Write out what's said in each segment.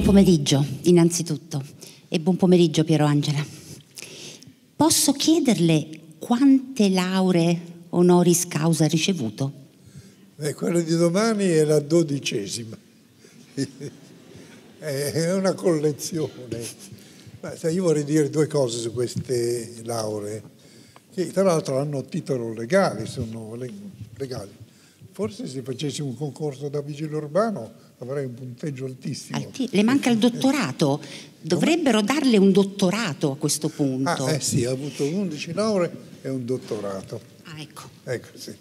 buon pomeriggio, innanzitutto, e buon pomeriggio Piero Angela. Posso chiederle quante lauree honoris causa ha ricevuto? Eh, quella di domani è la dodicesima. è una collezione. Ma, sai, io vorrei dire due cose su queste lauree, che tra l'altro hanno titolo legale, sono legali. Forse se facessi un concorso da vigile urbano avrei un punteggio altissimo. Alti- le manca il dottorato? Dovrebbero darle un dottorato a questo punto. Ah, eh sì, ha avuto 11 lauree e un dottorato. Ah, ecco. Ecco, sì.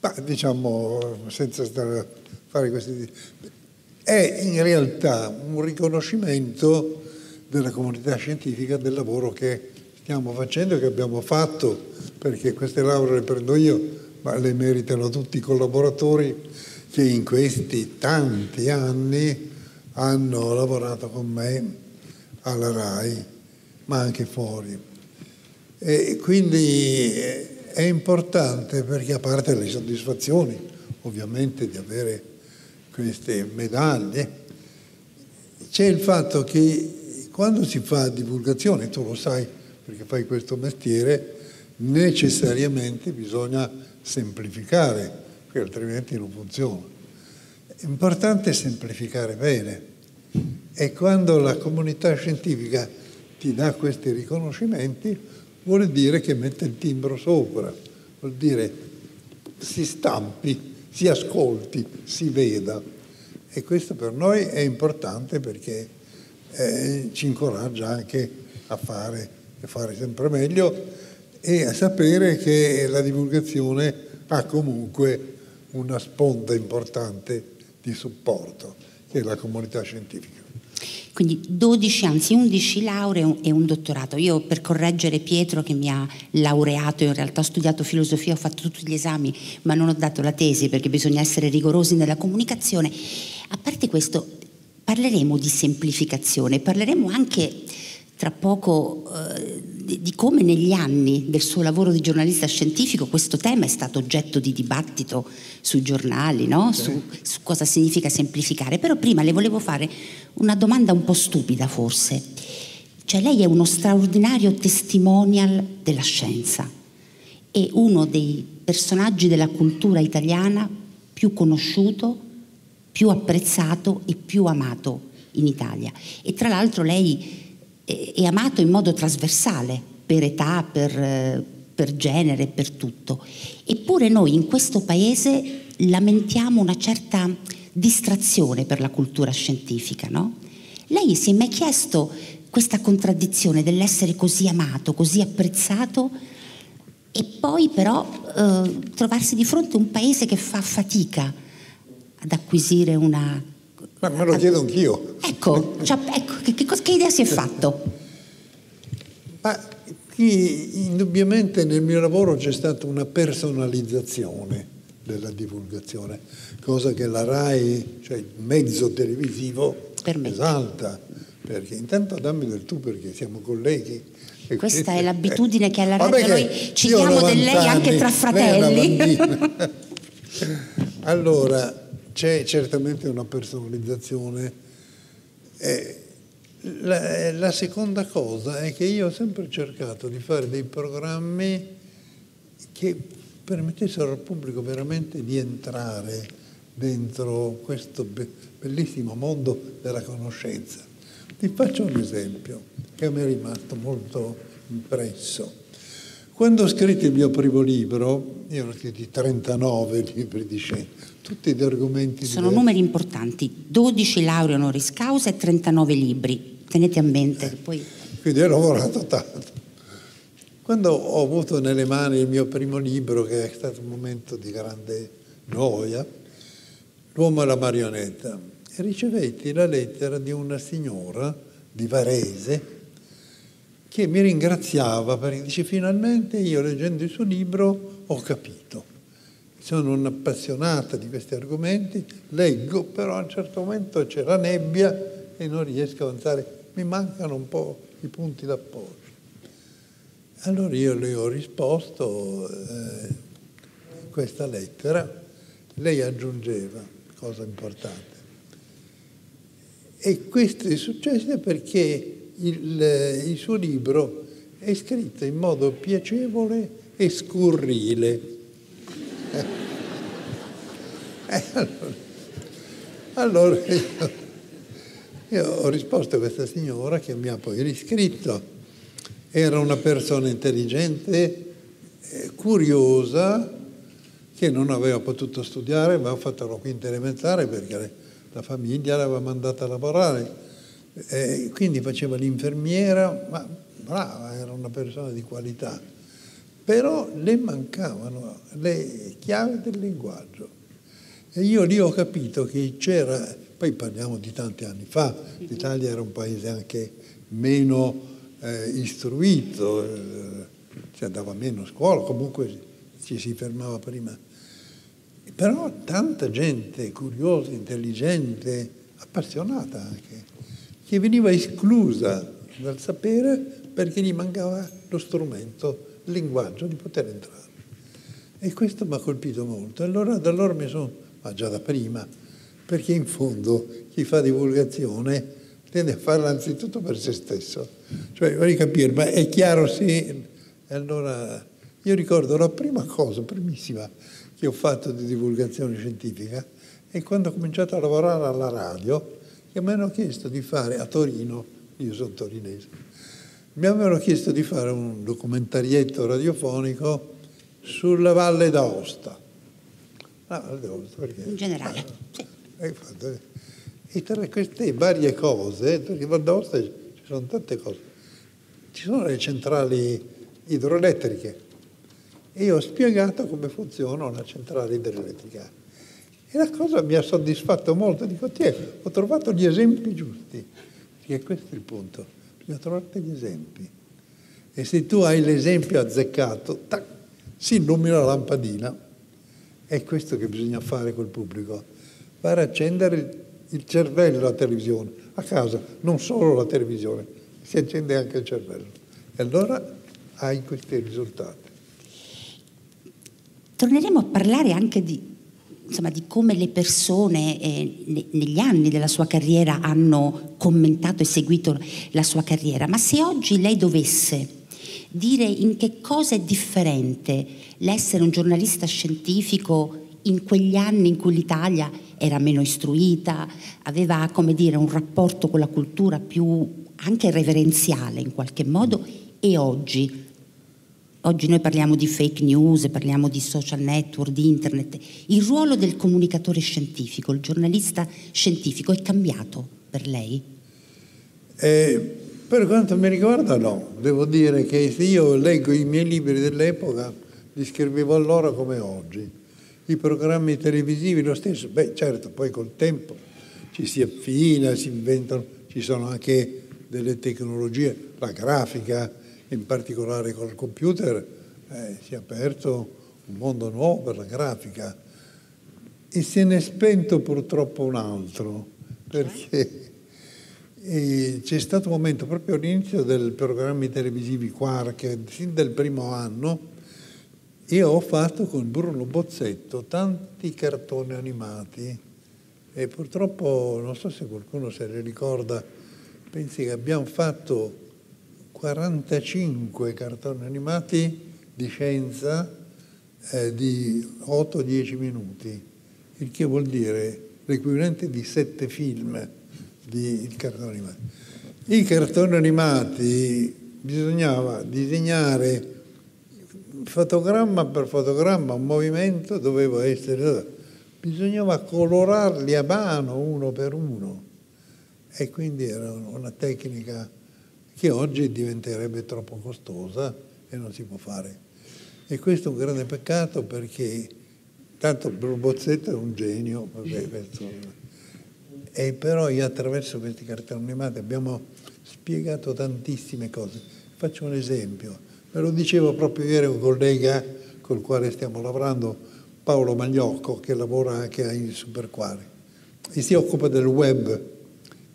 Ma diciamo, senza stare a fare questi... È in realtà un riconoscimento della comunità scientifica del lavoro che stiamo facendo e che abbiamo fatto, perché queste lauree le prendo io, ma le meritano tutti i collaboratori che in questi tanti anni hanno lavorato con me alla RAI, ma anche fuori. E quindi è importante perché a parte le soddisfazioni ovviamente di avere queste medaglie, c'è il fatto che quando si fa divulgazione, tu lo sai perché fai questo mestiere, necessariamente bisogna semplificare che altrimenti non funziona. È importante semplificare bene e quando la comunità scientifica ti dà questi riconoscimenti vuol dire che mette il timbro sopra, vuol dire si stampi, si ascolti, si veda. E questo per noi è importante perché eh, ci incoraggia anche a fare, a fare sempre meglio e a sapere che la divulgazione ha comunque una sponda importante di supporto, che è la comunità scientifica. Quindi 12, anzi 11 lauree e un dottorato. Io per correggere Pietro che mi ha laureato, in realtà ho studiato filosofia, ho fatto tutti gli esami, ma non ho dato la tesi perché bisogna essere rigorosi nella comunicazione. A parte questo, parleremo di semplificazione, parleremo anche tra poco eh, di, come negli anni del suo lavoro di giornalista scientifico questo tema è stato oggetto di dibattito sui giornali, no? su, su cosa significa semplificare. Però prima le volevo fare una domanda un po' stupida forse. Cioè lei è uno straordinario testimonial della scienza, è uno dei personaggi della cultura italiana più conosciuto, più apprezzato e più amato in Italia. E tra l'altro lei è amato in modo trasversale, per età, per, per genere, per tutto. Eppure noi in questo paese lamentiamo una certa distrazione per la cultura scientifica, no? Lei si è mai chiesto questa contraddizione dell'essere così amato, così apprezzato e poi però eh, trovarsi di fronte a un paese che fa fatica ad acquisire una ma me lo chiedo anch'io. Ecco, cioè, ecco che, che, che, idea si è fatto? Ma qui, indubbiamente nel mio lavoro c'è stata una personalizzazione della divulgazione, cosa che la RAI, cioè il mezzo televisivo, Permette. esalta. Perché intanto dammi del tu perché siamo colleghi. Questa è l'abitudine che alla radio noi ci diamo del lei anche tra fratelli. allora, c'è certamente una personalizzazione. Eh, la, la, seconda cosa è che io ho sempre cercato di fare dei programmi che permettessero al pubblico veramente di entrare dentro questo be- bellissimo mondo della conoscenza. Ti faccio un esempio che mi è rimasto molto impresso. Quando ho scritto il mio primo libro, io ho scritto 39 libri di scienza, tutti gli argomenti Sono diversi. numeri importanti, 12 lauree honoris causa e 39 libri, tenete a mente. Eh, poi... Quindi ho lavorato tanto. Quando ho avuto nelle mani il mio primo libro, che è stato un momento di grande noia, L'uomo e la marionetta, ricevetti la lettera di una signora di Varese che mi ringraziava perché dice finalmente io leggendo il suo libro ho capito sono un'appassionata di questi argomenti, leggo, però a un certo momento c'è la nebbia e non riesco a avanzare, mi mancano un po' i punti d'appoggio. Allora io le ho risposto eh, questa lettera, lei aggiungeva, cosa importante, E questo è successo perché il, il suo libro è scritto in modo piacevole e scurrile. Eh, allora, io, io ho risposto a questa signora che mi ha poi riscritto. Era una persona intelligente, eh, curiosa, che non aveva potuto studiare, ma ha fatto la quinta elementare perché la famiglia l'aveva mandata a lavorare. E quindi faceva l'infermiera, ma brava, era una persona di qualità. Però le mancavano le chiavi del linguaggio. E io lì ho capito che c'era, poi parliamo di tanti anni fa, l'Italia era un paese anche meno eh, istruito, eh, si andava meno a scuola, comunque ci si fermava prima però tanta gente curiosa, intelligente, appassionata anche, che veniva esclusa dal sapere perché gli mancava lo strumento, linguaggio di poter entrare. E questo mi ha colpito molto. Allora da allora mi sono, ma già da prima, perché in fondo chi fa divulgazione tende a farla anzitutto per se stesso. Cioè voglio capire, ma è chiaro sì? E allora io ricordo la prima cosa, primissima, che ho fatto di divulgazione scientifica e quando ho cominciato a lavorare alla radio, che mi hanno chiesto di fare a Torino, io sono torinese, mi avevano chiesto di fare un documentarietto radiofonico sulla Valle d'Aosta. La Valle d'Aosta perché? In generale. Sì. E tra queste varie cose, perché Valle d'Aosta ci sono tante cose, ci sono le centrali idroelettriche, e ho spiegato come funziona una centrale idroelettrica. E la cosa mi ha soddisfatto molto, dico, tiè, ho trovato gli esempi giusti, perché questo è il punto, bisogna trovare gli esempi. E se tu hai l'esempio azzeccato, tac, si illumina la lampadina. È questo che bisogna fare col pubblico, fare accendere il cervello alla televisione, a casa, non solo la televisione, si accende anche il cervello. E allora hai questi risultati. Torneremo a parlare anche di, insomma, di come le persone eh, ne, negli anni della sua carriera hanno commentato e seguito la sua carriera, ma se oggi lei dovesse dire in che cosa è differente l'essere un giornalista scientifico in quegli anni in cui l'Italia era meno istruita, aveva come dire un rapporto con la cultura più anche reverenziale in qualche modo e oggi Oggi noi parliamo di fake news, parliamo di social network, di internet. Il ruolo del comunicatore scientifico, il giornalista scientifico è cambiato per lei? Eh, per quanto mi riguarda no, devo dire che se io leggo i miei libri dell'epoca li scrivevo allora come oggi. I programmi televisivi lo stesso, beh certo, poi col tempo ci si affina, si inventano, ci sono anche delle tecnologie, la grafica, in particolare col computer eh, si è aperto un mondo nuovo per la grafica. E se ne è spento purtroppo un altro perché c'è stato un momento proprio all'inizio dei programmi televisivi Quark, sin dal primo anno, io ho fatto con Bruno Bozzetto tanti cartoni animati. E purtroppo non so se qualcuno se ne ricorda, pensi che abbiamo fatto 45 cartoni animati di scienza eh, di 8-10 minuti, il che vuol dire l'equivalente di 7 film di cartoni animati. I cartoni animati bisognava disegnare fotogramma per fotogramma, un movimento doveva essere, bisognava colorarli a mano uno per uno e quindi era una tecnica che oggi diventerebbe troppo costosa e non si può fare. E questo è un grande peccato perché tanto Bruno Bozzetto è un genio, vabbè, questo, e però io attraverso questi cartoni animati abbiamo spiegato tantissime cose. Faccio un esempio, me lo dicevo proprio ieri un collega col quale stiamo lavorando, Paolo Magliocco, che lavora anche in Superquare e si occupa del web.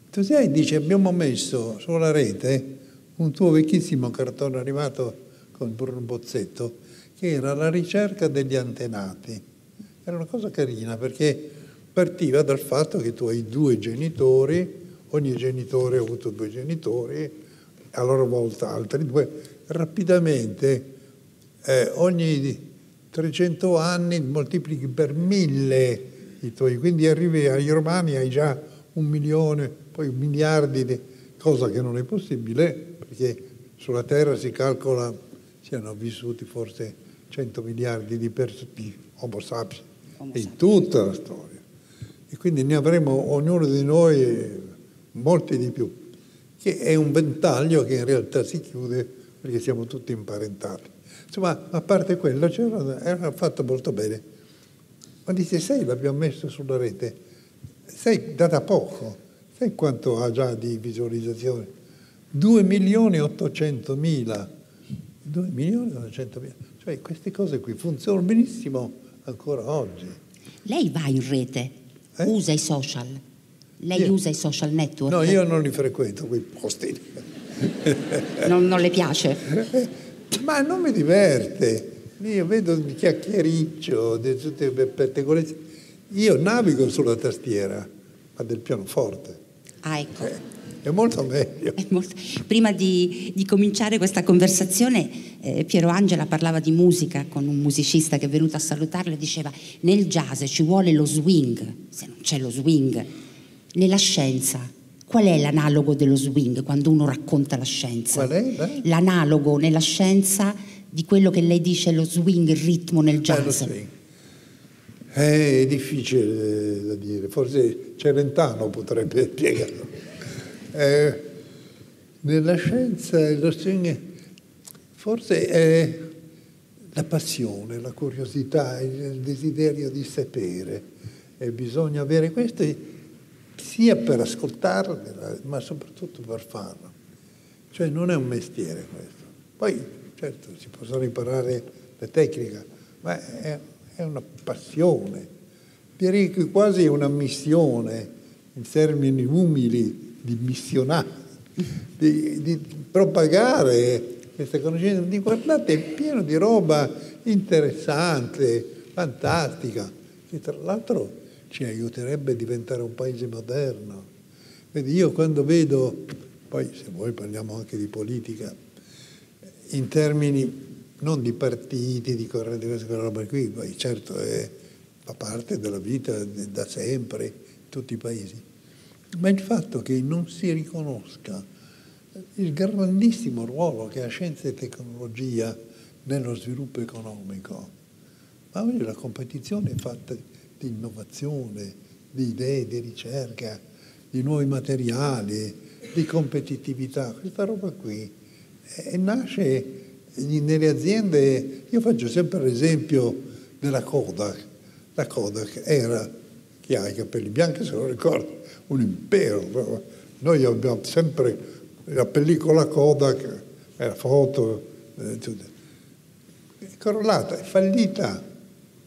Tu sai, dice, abbiamo messo sulla rete un tuo vecchissimo cartone animato con Bruno Bozzetto, che era la ricerca degli antenati. Era una cosa carina perché partiva dal fatto che tu hai due genitori, ogni genitore ha avuto due genitori, a loro volta altri due, rapidamente eh, ogni 300 anni moltiplichi per mille i tuoi, quindi arrivi ai romani hai già un milione, poi miliardi di cosa che non è possibile perché sulla Terra si calcola siano vissuti forse 100 miliardi di, pers- di Homo sapiens in tutta la storia. E quindi ne avremo ognuno di noi molti di più, che è un ventaglio che in realtà si chiude perché siamo tutti imparentati. Insomma, a parte quello, era fatto molto bene. Ma dice, sai, l'abbiamo messo sulla rete, sai, da da poco, sai quanto ha già di visualizzazione? 2 milioni e 800 mila. 2 milioni e 800 mila. Cioè, queste cose qui funzionano benissimo ancora oggi. Lei va in rete, eh? usa i social. Lei io, usa i social network? No, io non li frequento quei posti. non, non le piace? Ma non mi diverte. Io vedo il chiacchiericcio di tutte le pettegolezze. Io navigo sulla tastiera, ma del pianoforte. Ah, ecco. Eh, è molto meglio. È molto... Prima di, di, cominciare questa conversazione, eh, Piero Angela parlava di musica con un musicista che è venuto a salutarlo e diceva nel jazz ci vuole lo swing, se non c'è lo swing. Nella scienza Qual è l'analogo dello swing quando uno racconta la scienza? Qual è? Beh? L'analogo nella scienza di quello che lei dice lo swing, il ritmo nel jazz. Eh, è difficile da dire, forse Celentano potrebbe spiegarlo. Eh, nella scienza forse è la passione, la curiosità, il desiderio di sapere e bisogna avere questo sia per ascoltarlo, ma soprattutto per farlo. Cioè non è un mestiere questo. Poi, certo, si possono imparare le tecniche, ma è, è una passione, direi che quasi una missione, in termini umili, di missionare, di, di propagare questa conoscenza. Di guardate, è pieno di roba interessante, fantastica, che tra l'altro ci aiuterebbe a diventare un paese moderno. Vedi, io quando vedo, poi se vuoi parliamo anche di politica, in termini non di partiti, di correnti, questa roba qui, poi certo è, fa parte della vita da sempre in tutti i paesi, ma il fatto che non si riconosca il grandissimo ruolo che ha scienza e tecnologia nello sviluppo economico, ma oggi la competizione è fatta di innovazione, di idee, di ricerca, di nuovi materiali, di competitività. Questa roba qui eh, nasce nelle aziende, io faccio sempre l'esempio della Kodak. La Kodak era, chi ha i capelli bianchi se lo ricorda, un impero. Noi abbiamo sempre la pellicola Kodak, la foto, eh, è crollata, è fallita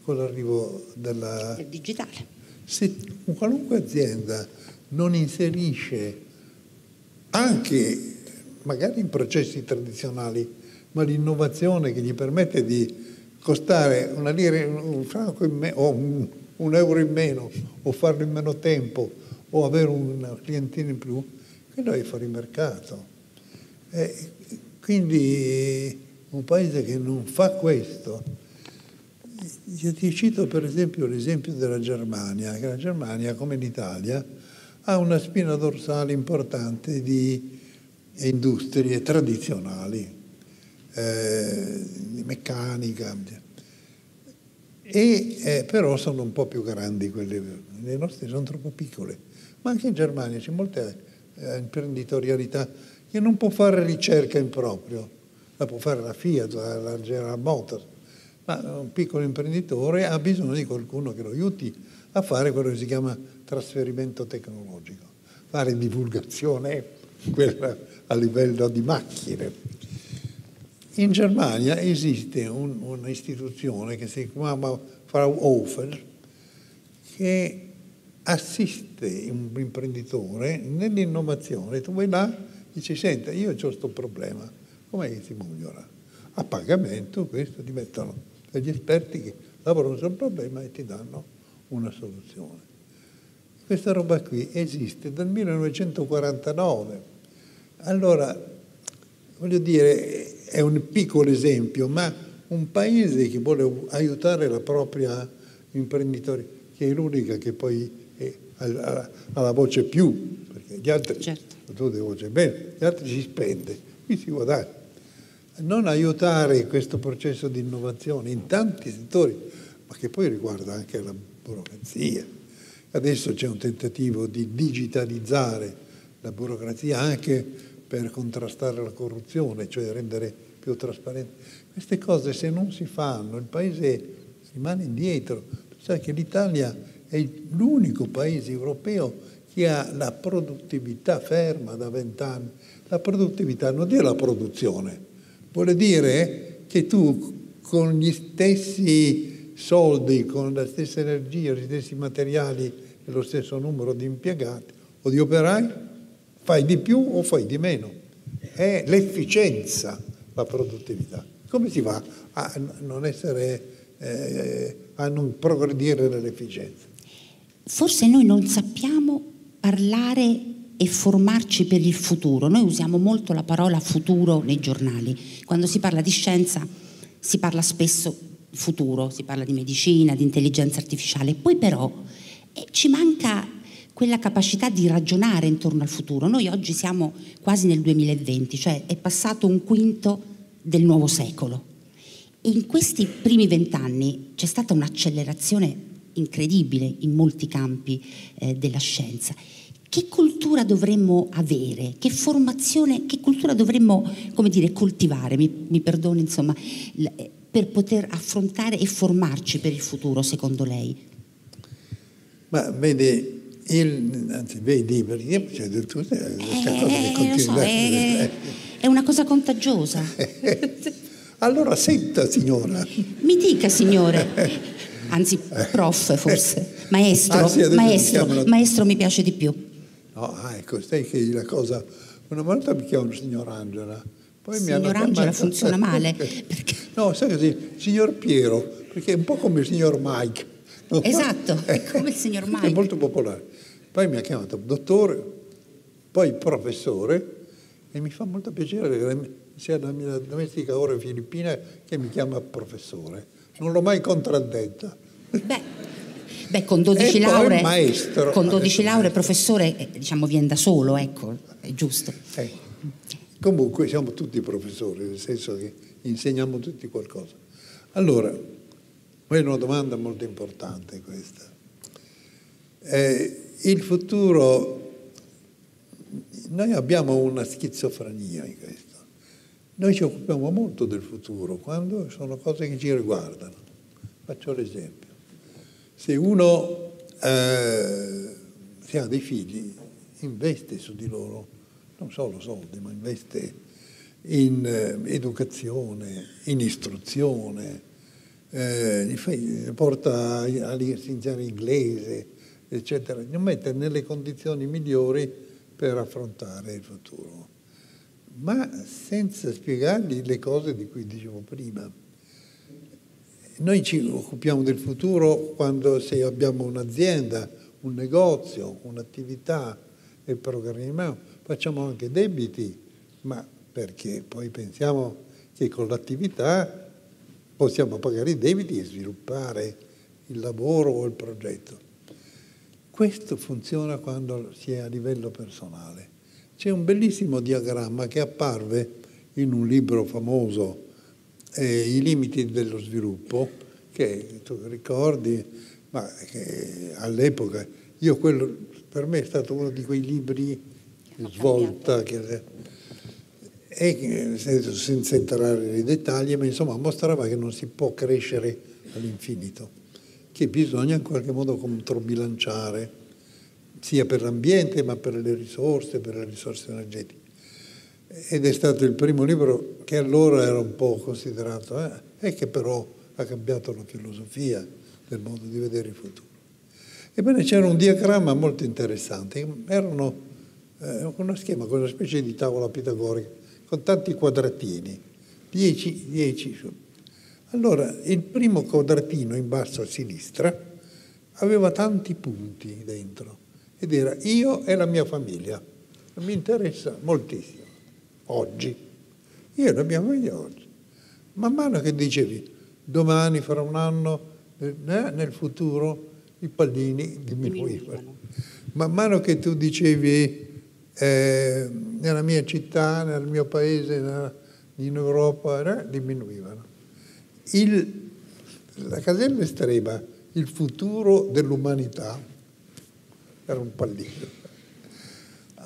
con l'arrivo della... del digitale. Se qualunque azienda non inserisce anche, magari in processi tradizionali, ma l'innovazione che gli permette di costare una lira, un franco in meno, o un, un, euro in meno, o farlo in meno tempo, o avere un clientino in più, quello è fuori mercato. E quindi un paese che non fa questo io ti cito per esempio l'esempio della Germania, che la Germania, come l'Italia, ha una spina dorsale importante di industrie tradizionali, eh, meccanica, e, eh, però sono un po' più grandi quelle, le nostre sono troppo piccole. Ma anche in Germania c'è molta eh, imprenditorialità che non può fare ricerca in proprio, la può fare la Fiat, la, la General Motors, ma un piccolo imprenditore ha bisogno di qualcuno che lo aiuti a fare quello che si chiama trasferimento tecnologico, fare divulgazione a livello di macchine. In Germania esiste un, un'istituzione che si chiama Fraunhofer che assiste un imprenditore nell'innovazione. Tu vai là e dici, senta, io ho questo problema, come si migliora? A pagamento questo ti mettono degli esperti che lavorano sul problema e ti danno una soluzione. Questa roba qui esiste dal 1949. Allora, voglio dire, è un piccolo esempio, ma un paese che vuole aiutare la propria imprenditoria, che è l'unica che poi ha la voce più, perché gli altri, certo. devi voce bene, gli altri si spende, qui si guadagna. Non aiutare questo processo di innovazione in tanti settori, ma che poi riguarda anche la burocrazia, Adesso c'è un tentativo di digitalizzare la burocrazia anche per contrastare la corruzione, cioè rendere più trasparente. Queste cose se non si fanno il paese rimane indietro. Sai che l'Italia è l'unico paese europeo che ha la produttività ferma da vent'anni. La produttività non è la produzione, vuole dire che tu con gli stessi soldi, con la stessa energia, gli stessi materiali e lo stesso numero di impiegati o di operai, fai di più o fai di meno. È l'efficienza la produttività. Come si fa a non essere, eh, a non progredire nell'efficienza? Forse noi non sappiamo parlare e formarci per il futuro. Noi usiamo molto la parola futuro nei giornali. Quando si parla di scienza si parla spesso futuro, si parla di medicina, di intelligenza artificiale, poi però eh, ci manca quella capacità di ragionare intorno al futuro. Noi oggi siamo quasi nel 2020, cioè è passato un quinto del nuovo secolo e in questi primi vent'anni c'è stata un'accelerazione incredibile in molti campi eh, della scienza. Che cultura dovremmo avere? Che formazione, che cultura dovremmo, come dire, coltivare? Mi, mi perdoni, insomma, per poter affrontare e formarci per il futuro, secondo lei? Ma vedi, il, anzi, vedi, perché c'è del tutto, eh, eh, so, è, è una cosa contagiosa. allora senta, signora. Mi dica, signore. Anzi, prof forse. Maestro, ah, sì, maestro, maestro mi piace di più. No, ah, ecco, sai che la cosa... Una volta mi chiamano signor Angela poi signor Angela funziona male. Perché... No, sai così, signor Piero, perché è un po' come il signor Mike. No? Esatto, è come il signor Mike. È molto popolare. Poi mi ha chiamato dottore, poi professore e mi fa molto piacere che sia la mia domestica ora filippina che mi chiama professore. Non l'ho mai contraddetta. Beh, beh con 12 lauree, maestro. Con 12 lauree professore, eh, diciamo, viene da solo, ecco, è giusto. Eh. Comunque siamo tutti professori, nel senso che insegniamo tutti qualcosa. Allora, è una domanda molto importante questa. Eh, il futuro, noi abbiamo una schizofrenia in questo. Noi ci occupiamo molto del futuro quando sono cose che ci riguardano. Faccio l'esempio. Se uno eh, se ha dei figli, investe su di loro non solo soldi, ma investe in eh, educazione, in istruzione, eh, porta all'insegnare inglese, eccetera, li mette nelle condizioni migliori per affrontare il futuro, ma senza spiegargli le cose di cui dicevo prima. Noi ci occupiamo del futuro quando se abbiamo un'azienda, un negozio, un'attività e programmiamo facciamo anche debiti, ma perché poi pensiamo che con l'attività possiamo pagare i debiti e sviluppare il lavoro o il progetto. Questo funziona quando si è a livello personale. C'è un bellissimo diagramma che apparve in un libro famoso, eh, I limiti dello sviluppo, che tu ricordi, ma all'epoca, io quello, per me è stato uno di quei libri svolta, che, e senza entrare nei dettagli, ma insomma mostrava che non si può crescere all'infinito, che bisogna in qualche modo controbilanciare, sia per l'ambiente ma per le risorse, per le risorse energetiche. Ed è stato il primo libro che allora era un po' considerato eh, e che però ha cambiato la filosofia del modo di vedere il futuro. Ebbene c'era un diagramma molto interessante, erano eh, uno schema con una specie di tavola pitagorica, con tanti quadratini, 10, 10. Allora, il primo quadratino in basso a sinistra aveva tanti punti dentro ed era io e la mia famiglia. Mi interessa moltissimo, oggi. Io e la mia famiglia oggi. Man mano che dicevi, domani, fra un anno, eh, nel futuro, i pallini diminuivano. Man mano che tu dicevi eh, nella mia città, nel mio paese, nella, in Europa, eh, diminuivano. Il, la casella estrema, il futuro dell'umanità, era un pallino.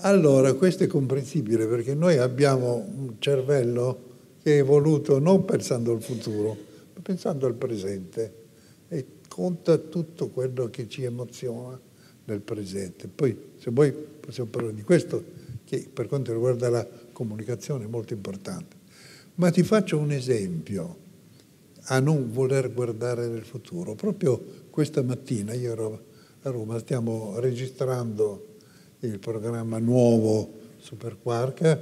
Allora, questo è comprensibile perché noi abbiamo un cervello che è evoluto non pensando al futuro, ma pensando al presente e conta tutto quello che ci emoziona nel presente. Poi, se vuoi, possiamo parlare di questo, che per quanto riguarda la comunicazione è molto importante. Ma ti faccio un esempio a non voler guardare nel futuro. Proprio questa mattina io ero a Roma, stiamo registrando il programma nuovo Super Quark,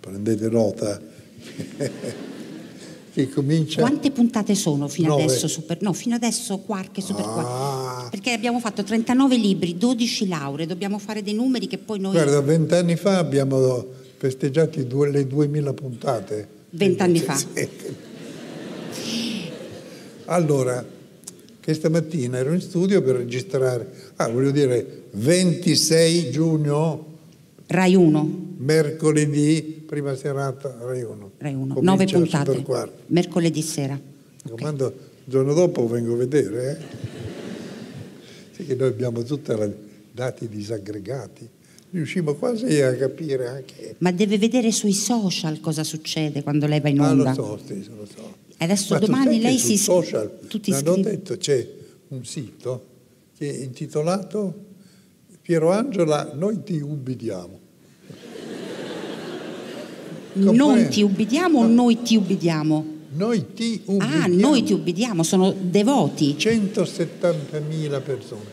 prendete nota, che comincia... Quante puntate sono fino Nove. adesso? Super, no, fino adesso Quark e Super ah. Quark. Perché abbiamo fatto 39 libri, 12 lauree, dobbiamo fare dei numeri che poi noi... Guarda, vent'anni fa abbiamo festeggiato le 2000 puntate. Vent'anni fa. Allora, questa mattina ero in studio per registrare, ah, voglio dire, 26 giugno. Rai 1. Mercoledì, prima serata, Rai 1. Rai 1, 9 puntate. Mercoledì sera. Quando il giorno dopo vengo a vedere, eh? Sì che noi abbiamo tutti i dati disaggregati riusciamo quasi a capire anche... Ma deve vedere sui social cosa succede quando lei va in onda. Ah, lo so, stesso, lo so. Adesso Ma domani lei si... social, tutti hanno detto c'è un sito che è intitolato Piero Angela, noi ti ubbidiamo. non ti ubbidiamo o noi ti ubbidiamo? Noi ti ubbidiamo. Ah, noi ti ubbidiamo, sono devoti. 170.000 persone.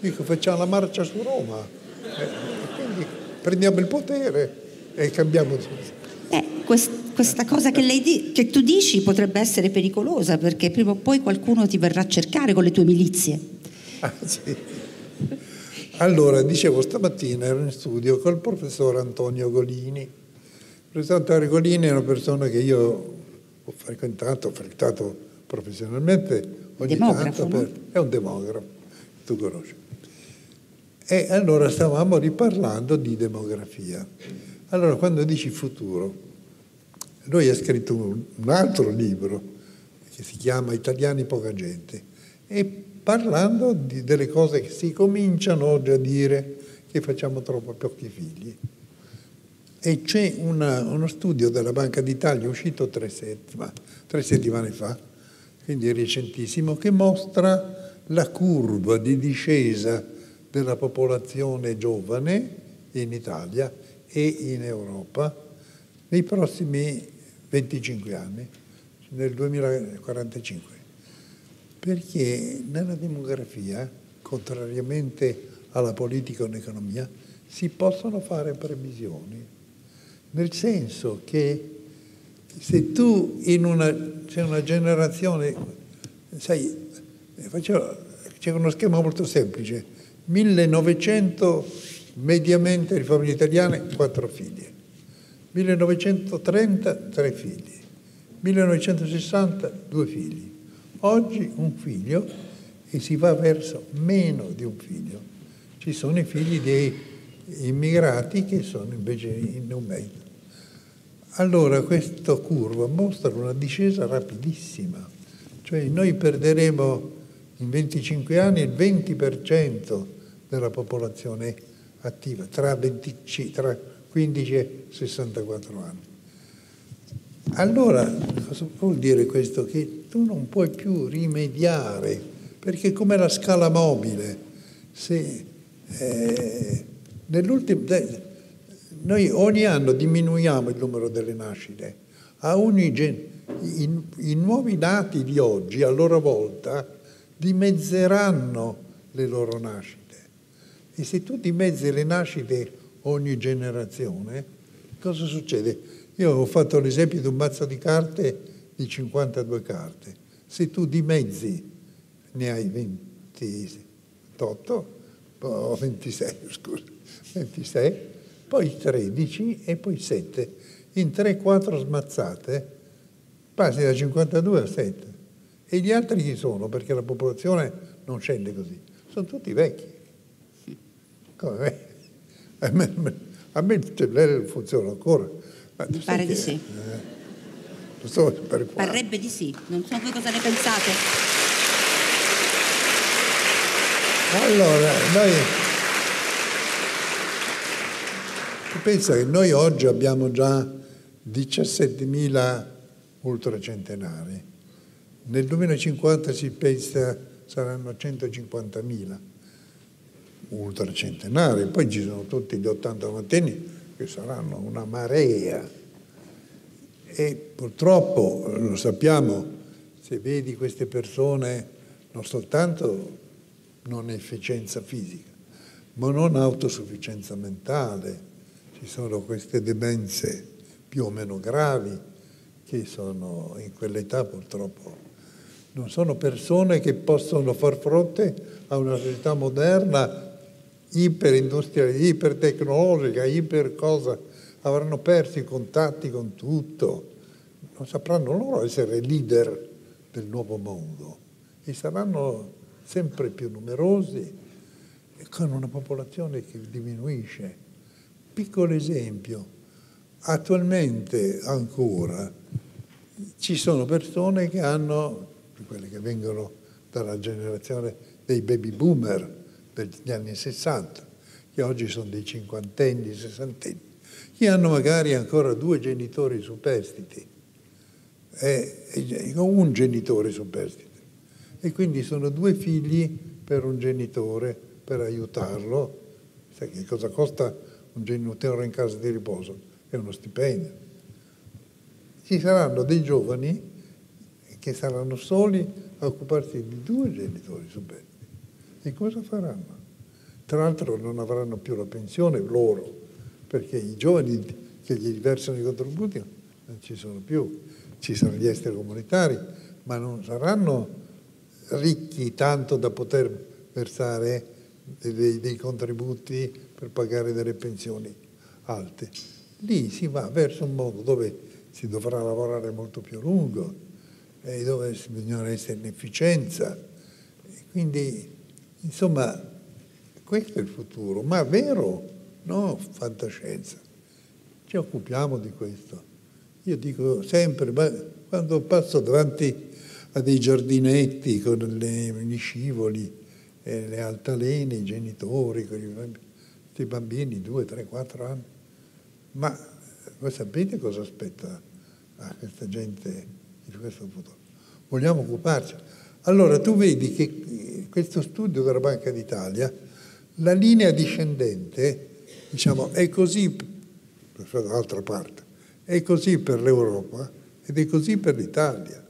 Dico, facciamo la marcia su Roma. Eh, prendiamo il potere e cambiamo tutto. Eh, quest, questa cosa che, di, che, tu dici potrebbe essere pericolosa perché prima o poi qualcuno ti verrà a cercare con le tue milizie. Ah, sì. Allora, dicevo, stamattina ero in studio col professor Antonio Golini. Il professor Antonio Golini è una persona che io ho frequentato, ho frequentato professionalmente ogni demografo, tanto. Per, è un demografo, tu conosci. E allora stavamo riparlando di demografia. Allora quando dici futuro, lui ha scritto un, altro libro che si chiama Italiani poca gente e parlando di, delle cose che si cominciano oggi a dire che facciamo troppo pochi figli. E c'è una, uno studio della Banca d'Italia uscito tre, settima, tre settimane fa, quindi recentissimo, che mostra la curva di discesa della popolazione giovane in Italia e in Europa nei prossimi 25 anni, nel 2045. Perché nella demografia, contrariamente alla politica o all'economia, si possono fare previsioni, nel senso che se tu in una, c'è una generazione, sai, c'è uno schema molto semplice, 1900 mediamente le famiglie italiane quattro figli, 1930 tre figli, 1960 due figli, oggi un figlio e si va verso meno di un figlio. Ci sono i figli dei immigrati che sono invece in mezzo. Allora questa curva mostra una discesa rapidissima, cioè noi perderemo in 25 anni il 20% della popolazione attiva tra, 20, tra 15 e 64 anni. Allora, cosa vuol dire questo? Che tu non puoi più rimediare, perché come la scala mobile, se eh, nell'ultimo... Noi ogni anno diminuiamo il numero delle nascite, gen- i, i nuovi nati di oggi a loro volta dimezzeranno le loro nascite. E se tu dimezzi le nascite ogni generazione, cosa succede? Io ho fatto l'esempio di un mazzo di carte di 52 carte. Se tu dimezzi ne hai 28, oh, 26, scusa, 26, poi 13 e poi 7. In 3-4 smazzate passi da 52 a 7. E gli altri chi sono? Perché la popolazione non scende così. Sono tutti vecchi. Come me. A me, a me il cervello funziona ancora. Ma Mi pare di sì. Eh, So Parrebbe di sì, non so voi cosa ne pensate. Allora, noi... Pensa che noi oggi abbiamo già 17.000 ultracentenari. Nel 2050 si pensa saranno 150.000 ultracentenari, poi ci sono tutti gli 80 mattini che saranno una marea. E purtroppo, lo sappiamo, se vedi queste persone non soltanto non efficienza fisica, ma non autosufficienza mentale, ci sono queste demenze più o meno gravi che sono in quell'età purtroppo non sono persone che possono far fronte a una società moderna iperindustriale, ipertecnologica, iper cosa, avranno perso i contatti con tutto, non sapranno loro essere leader del nuovo mondo e saranno sempre più numerosi con una popolazione che diminuisce. Piccolo esempio, attualmente ancora ci sono persone che hanno, quelle che vengono dalla generazione dei baby boomer degli anni 60, che oggi sono dei cinquantenni, sessantenni, che hanno magari ancora due genitori superstiti è un genitore superstite e quindi sono due figli per un genitore per aiutarlo. Sai che cosa costa un genitore in casa di riposo? È uno stipendio. Ci saranno dei giovani che saranno soli a occuparsi di due genitori superstiti. E cosa faranno? Tra l'altro non avranno più la pensione loro, perché i giovani che gli versano i contributi non ci sono più ci saranno gli esteri comunitari, ma non saranno ricchi tanto da poter versare dei, dei contributi per pagare delle pensioni alte. Lì si va verso un mondo dove si dovrà lavorare molto più a lungo e dove bisogna essere in efficienza. E quindi, insomma, questo è il futuro, ma vero, no fantascienza. Ci occupiamo di questo. Io dico sempre, ma quando passo davanti a dei giardinetti con le, gli scivoli, eh, le altalene, i genitori, questi bambini, 2, 3, 4 anni, ma voi sapete cosa aspetta a questa gente in questo futuro? Vogliamo occuparci. Allora tu vedi che eh, questo studio della Banca d'Italia, la linea discendente, diciamo, è così, dall'altra parte, è così per l'Europa ed è così per l'Italia.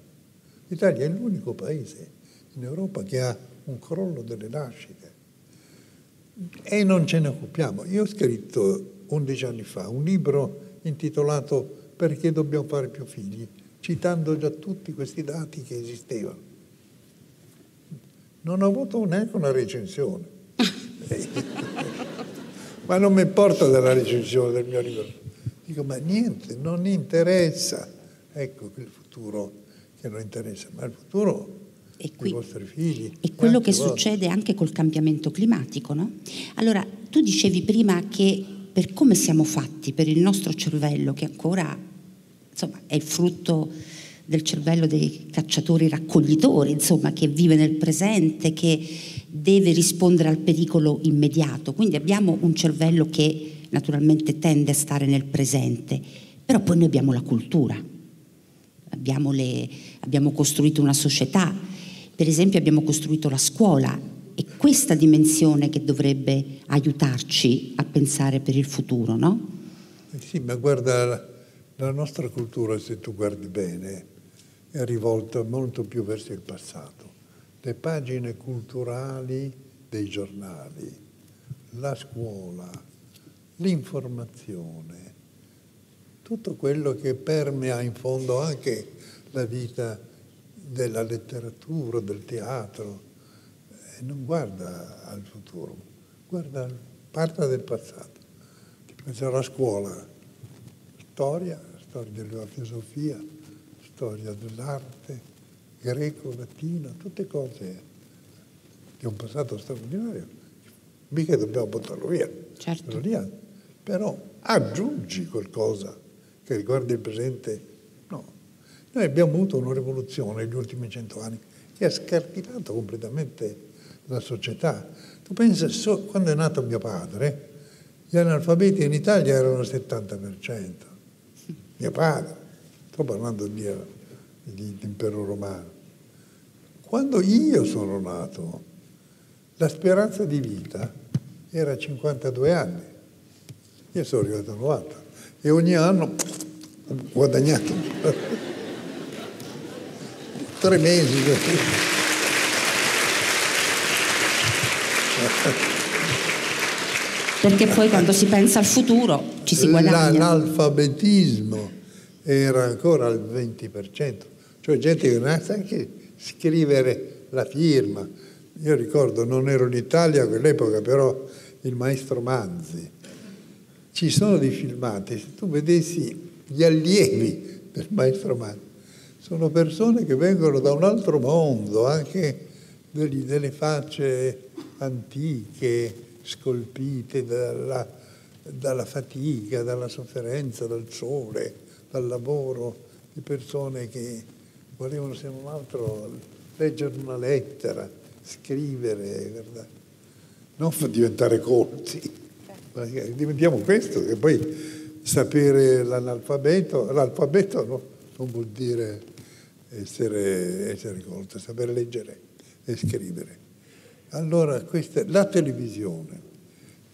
L'Italia è l'unico paese in Europa che ha un crollo delle nascite e non ce ne occupiamo. Io ho scritto 11 anni fa un libro intitolato Perché dobbiamo fare più figli, citando già tutti questi dati che esistevano. Non ho avuto neanche una recensione, ma non mi importa della recensione del mio libro Dico, ma niente, non interessa. Ecco il futuro che non interessa, ma il futuro e qui, dei vostri figli. E quello che vostri. succede anche col cambiamento climatico, no? Allora, tu dicevi prima che per come siamo fatti, per il nostro cervello, che ancora insomma, è il frutto del cervello dei cacciatori raccoglitori, insomma, che vive nel presente, che deve rispondere al pericolo immediato. Quindi abbiamo un cervello che naturalmente tende a stare nel presente, però poi noi abbiamo la cultura, abbiamo, le, abbiamo costruito una società, per esempio abbiamo costruito la scuola, è questa dimensione che dovrebbe aiutarci a pensare per il futuro, no? Sì, ma guarda, la nostra cultura, se tu guardi bene, è rivolta molto più verso il passato. Le pagine culturali dei giornali, la scuola, l'informazione, tutto quello che permea in fondo anche la vita della letteratura, del teatro, e non guarda al futuro, Guarda, parta del passato. C'era la scuola, storia, storia della filosofia, storia dell'arte, greco, latino, tutte cose di un passato straordinario. Mica dobbiamo buttarlo via. Certo. Però aggiungi qualcosa che riguarda il presente. No. Noi abbiamo avuto una rivoluzione negli ultimi cento anni che ha scardinato completamente la società. Tu pensi, so, quando è nato mio padre, gli analfabeti in Italia erano il 70%. Mio padre, sto parlando di, di impero romano. Quando io sono nato, la speranza di vita era 52 anni. Io sono arrivato a 90 e ogni anno ho guadagnato tre mesi. Perché poi quando si pensa al futuro ci si guadagna. L'analfabetismo era ancora al 20%, cioè gente che non sa anche scrivere la firma. Io ricordo, non ero in Italia a quell'epoca, però il maestro Manzi. Ci sono dei filmati, se tu vedessi gli allievi del maestro Manzi, sono persone che vengono da un altro mondo, anche degli, delle facce antiche, scolpite dalla, dalla fatica, dalla sofferenza, dal sole, dal lavoro, di persone che volevano se non altro leggere una lettera, scrivere, guarda, non diventare colti. Diventiamo questo, che poi sapere l'analfabeto, l'alfabeto no, non vuol dire essere, essere colto, sapere leggere e scrivere. Allora questa, la televisione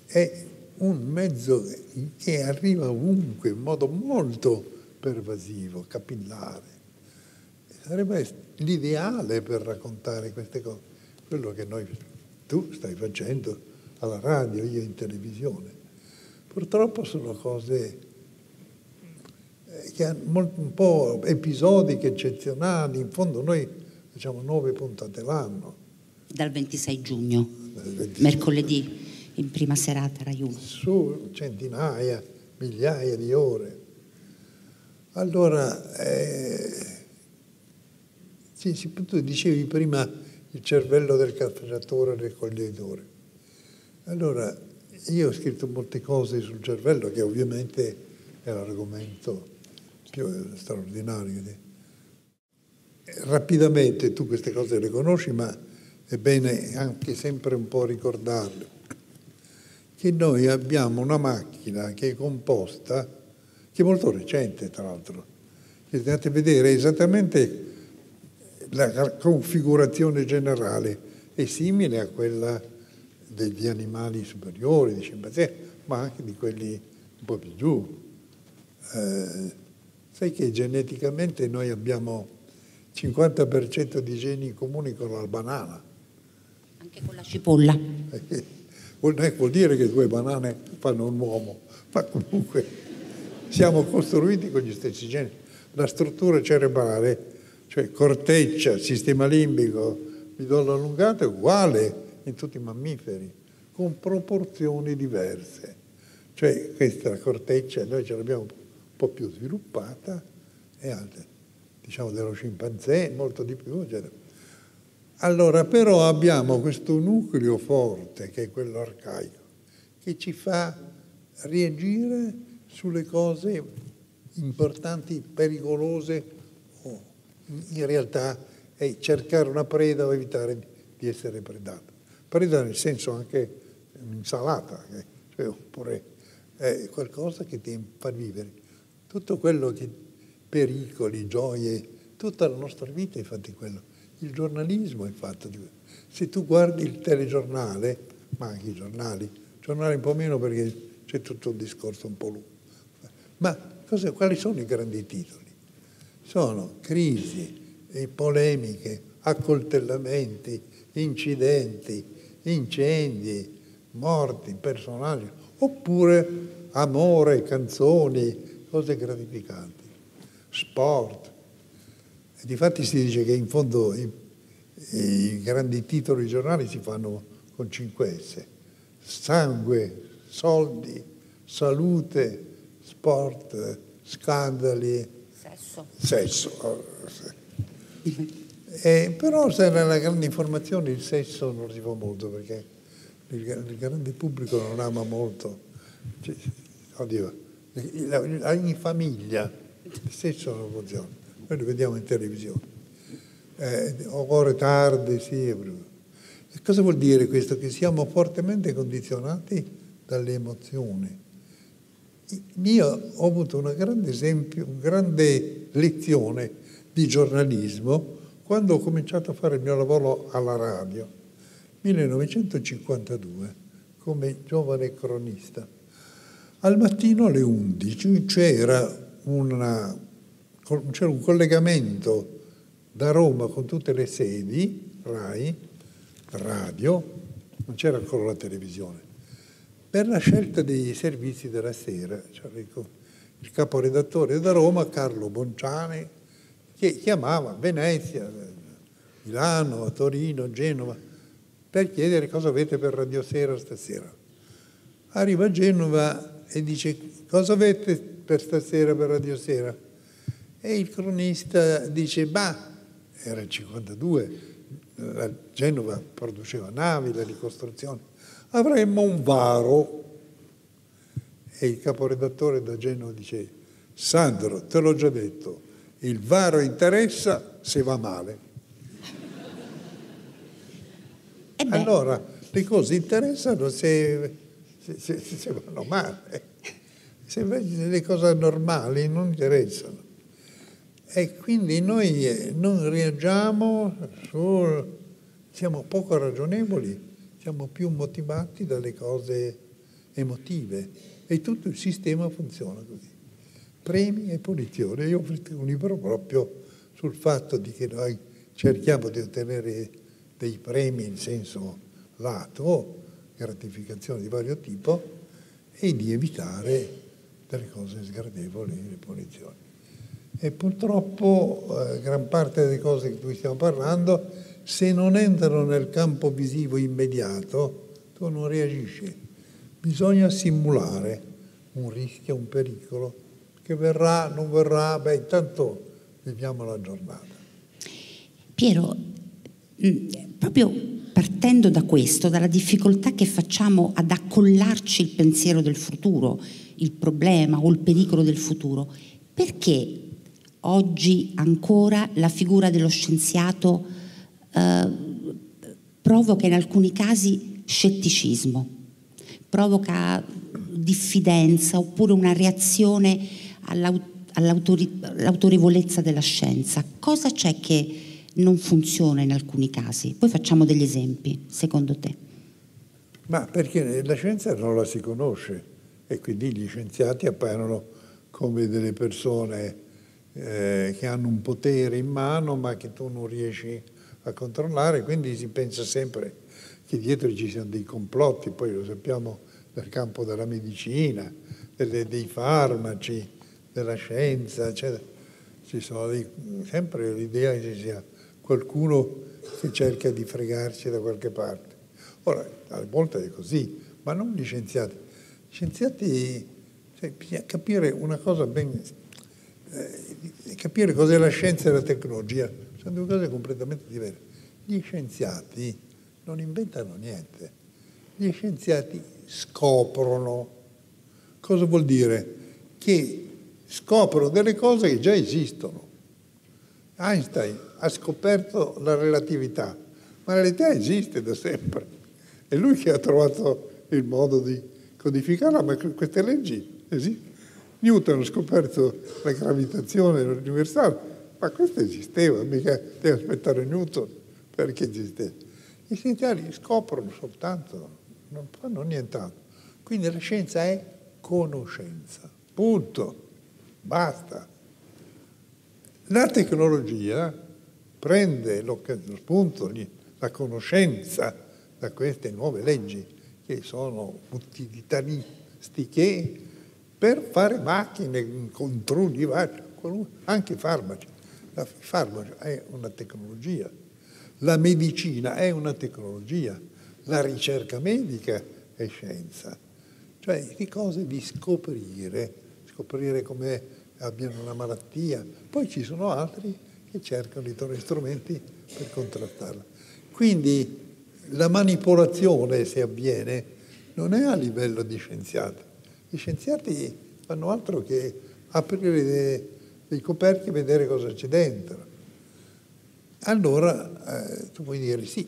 è un mezzo che arriva ovunque in modo molto pervasivo, capillare sarebbe l'ideale per raccontare queste cose, quello che noi, tu stai facendo alla radio, io in televisione. Purtroppo sono cose eh, che hanno un po' episodiche, eccezionali, in fondo noi facciamo nove puntate l'anno. Dal 26 giugno, 26. mercoledì, in prima serata Rai 1. Su centinaia, migliaia di ore. Allora, eh, sì, tu dicevi prima il cervello del caffeggiatore e del coglietore. Allora, io ho scritto molte cose sul cervello che ovviamente è l'argomento più straordinario. Rapidamente tu queste cose le conosci, ma è bene anche sempre un po' ricordarle. Che noi abbiamo una macchina che è composta, che è molto recente tra l'altro, andate a vedere esattamente la configurazione generale è simile a quella degli animali superiori, di scimpanzé, ma anche di quelli un po' più giù. Eh, sai che geneticamente noi abbiamo 50% di geni comuni con la banana. Anche con la cipolla. vuol, vuol dire che due banane fanno un uomo, ma comunque siamo costruiti con gli stessi geni. La struttura cerebrale cioè corteccia, sistema limbico, midollo allungato è uguale in tutti i mammiferi, con proporzioni diverse. Cioè questa corteccia noi ce l'abbiamo un po' più sviluppata e altre, diciamo dello scimpanzé, molto di più, eccetera. Allora però abbiamo questo nucleo forte, che è quello arcaico, che ci fa reagire sulle cose importanti, pericolose in realtà è cercare una preda o evitare di essere predato. Preda nel senso anche un'insalata, cioè, oppure è qualcosa che ti fa vivere. Tutto quello che pericoli, gioie, tutta la nostra vita è fatta di quello. Il giornalismo è fatto di quello. Se tu guardi il telegiornale, ma anche i giornali, giornali un po' meno perché c'è tutto un discorso un po' lungo, ma cosa, quali sono i grandi titoli? sono crisi polemiche, accoltellamenti, incidenti, incendi, morti, personaggi, oppure amore, canzoni, cose gratificanti, sport. E difatti si dice che in fondo i, i grandi titoli giornali si fanno con 5 S, sangue, soldi, salute, sport, scandali, Sesso. sesso. Eh, però se nella grande informazione il sesso non si fa molto perché il, il grande pubblico non ama molto. Cioè, oddio, in famiglia il sesso non funziona, noi lo vediamo in televisione. Eh, ore tardi, sì. E cosa vuol dire questo? Che siamo fortemente condizionati dalle emozioni. Io ho avuto una grande esempio, una grande lezione di giornalismo quando ho cominciato a fare il mio lavoro alla radio, 1952, come giovane cronista. Al mattino alle 11 c'era, una, c'era un collegamento da Roma con tutte le sedi, RAI, radio, non c'era ancora la televisione, per la scelta dei servizi della sera. C'era il caporedattore da Roma, Carlo Bonciani, che chiamava Venezia, Milano, Torino, Genova, per chiedere cosa avete per Radio Sera stasera. Arriva a Genova e dice cosa avete per stasera per Radio Sera? E il cronista dice, bah, era il 52, la Genova produceva navi, la ricostruzione, avremmo un varo. E il caporedattore da Genova dice, Sandro, te l'ho già detto, il varo interessa se va male. allora, le cose interessano se, se, se, se vanno male. Se invece le cose normali non interessano. E quindi noi eh, non reagiamo, sul, siamo poco ragionevoli, siamo più motivati dalle cose emotive e tutto il sistema funziona così premi e punizioni. Io ho scritto un libro proprio sul fatto di che noi cerchiamo di ottenere dei premi in senso lato, gratificazioni di vario tipo, e di evitare delle cose sgradevoli, le punizioni. E purtroppo eh, gran parte delle cose di cui stiamo parlando, se non entrano nel campo visivo immediato, tu non reagisci. Bisogna simulare un rischio, un pericolo, che verrà, non verrà, beh intanto viviamo la giornata. Piero, proprio partendo da questo, dalla difficoltà che facciamo ad accollarci il pensiero del futuro, il problema o il pericolo del futuro, perché oggi ancora la figura dello scienziato eh, provoca in alcuni casi scetticismo, provoca diffidenza oppure una reazione all'autorevolezza della scienza. Cosa c'è che non funziona in alcuni casi? Poi facciamo degli esempi, secondo te. Ma perché la scienza non la si conosce e quindi gli scienziati appaiono come delle persone eh, che hanno un potere in mano ma che tu non riesci a controllare, quindi si pensa sempre che dietro ci siano dei complotti, poi lo sappiamo nel campo della medicina, delle, dei farmaci, della scienza, eccetera. Ci sono dei, sempre l'idea che ci sia qualcuno che cerca di fregarci da qualche parte. Ora, a volte è così, ma non gli scienziati. Gli scienziati, cioè, bisogna capire una cosa ben... Eh, capire cos'è la scienza e la tecnologia, sono due cose completamente diverse. Gli scienziati non inventano niente, gli scienziati scoprono. Cosa vuol dire? Che scoprono delle cose che già esistono. Einstein ha scoperto la relatività, ma la relatività esiste da sempre. È lui che ha trovato il modo di codificarla, ma queste leggi esistono. Newton ha scoperto la gravitazione universale, ma questo esisteva, mica deve aspettare Newton perché esisteva. I scienziati scoprono soltanto, non fanno nient'altro. Quindi la scienza è conoscenza, punto. Basta. La tecnologia prende lo spunto, la conoscenza da queste nuove leggi che sono utilitaristiche per fare macchine, controlli vari, anche farmaci. Il farmaco è una tecnologia, la medicina è una tecnologia, la ricerca medica è scienza, cioè di cose di scoprire, scoprire come abbiano una malattia. Poi ci sono altri che cercano di trovare strumenti per contrastarla. Quindi la manipolazione, se avviene, non è a livello di scienziati. Gli scienziati fanno altro che aprire dei, coperchi e vedere cosa c'è dentro. Allora eh, tu puoi dire sì,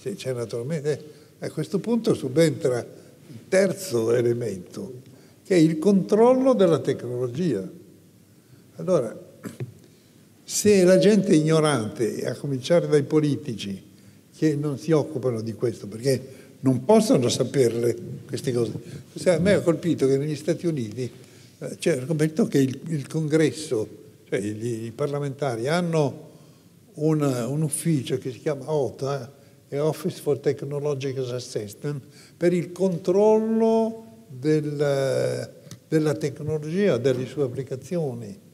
c'è, c'è naturalmente, a questo punto subentra il terzo elemento, che è il controllo della tecnologia. Allora, se la gente ignorante, a cominciare dai politici, che non si occupano di questo, perché non possono saperle queste cose. A me ha colpito che negli Stati Uniti eh, c'è l'argomento che il, il congresso, cioè i, i parlamentari, hanno una, un ufficio che si chiama OTA, Office for Technological Assistance, per il controllo del, della tecnologia, delle sue applicazioni.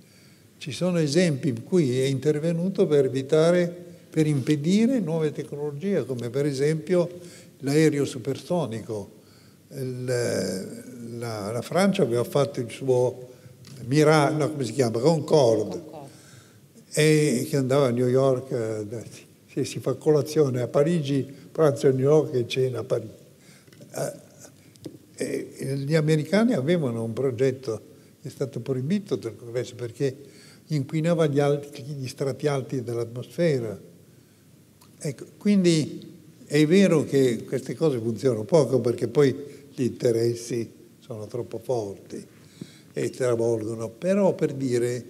Ci sono esempi in cui è intervenuto per evitare, per impedire nuove tecnologie, come per esempio l'aereo supersonico. Il, la, la, Francia aveva fatto il suo Mirage, no, come si chiama? Concorde e che andava a New York, eh, si fa colazione a Parigi, pranzo a New York e cena a Parigi. Eh, gli americani avevano un progetto che è stato proibito dal congresso perché inquinava gli, alti, gli strati alti dell'atmosfera. Ecco, quindi è vero che queste cose funzionano poco perché poi gli interessi sono troppo forti e travolgono, però per dire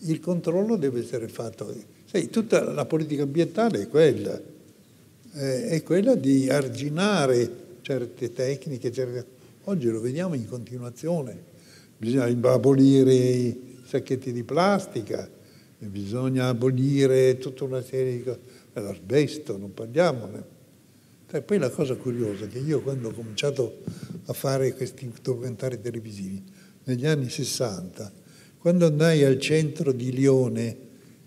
il controllo deve essere fatto. Sai, tutta la politica ambientale è quella, eh, è quella di arginare certe tecniche. Certe... Oggi lo vediamo in continuazione. Bisogna abolire i sacchetti di plastica, bisogna abolire tutta una serie di cose. L'asbesto, non parliamone. E poi la cosa curiosa è che io quando ho cominciato a fare questi documentari televisivi, negli anni 60, quando andai al centro di Lione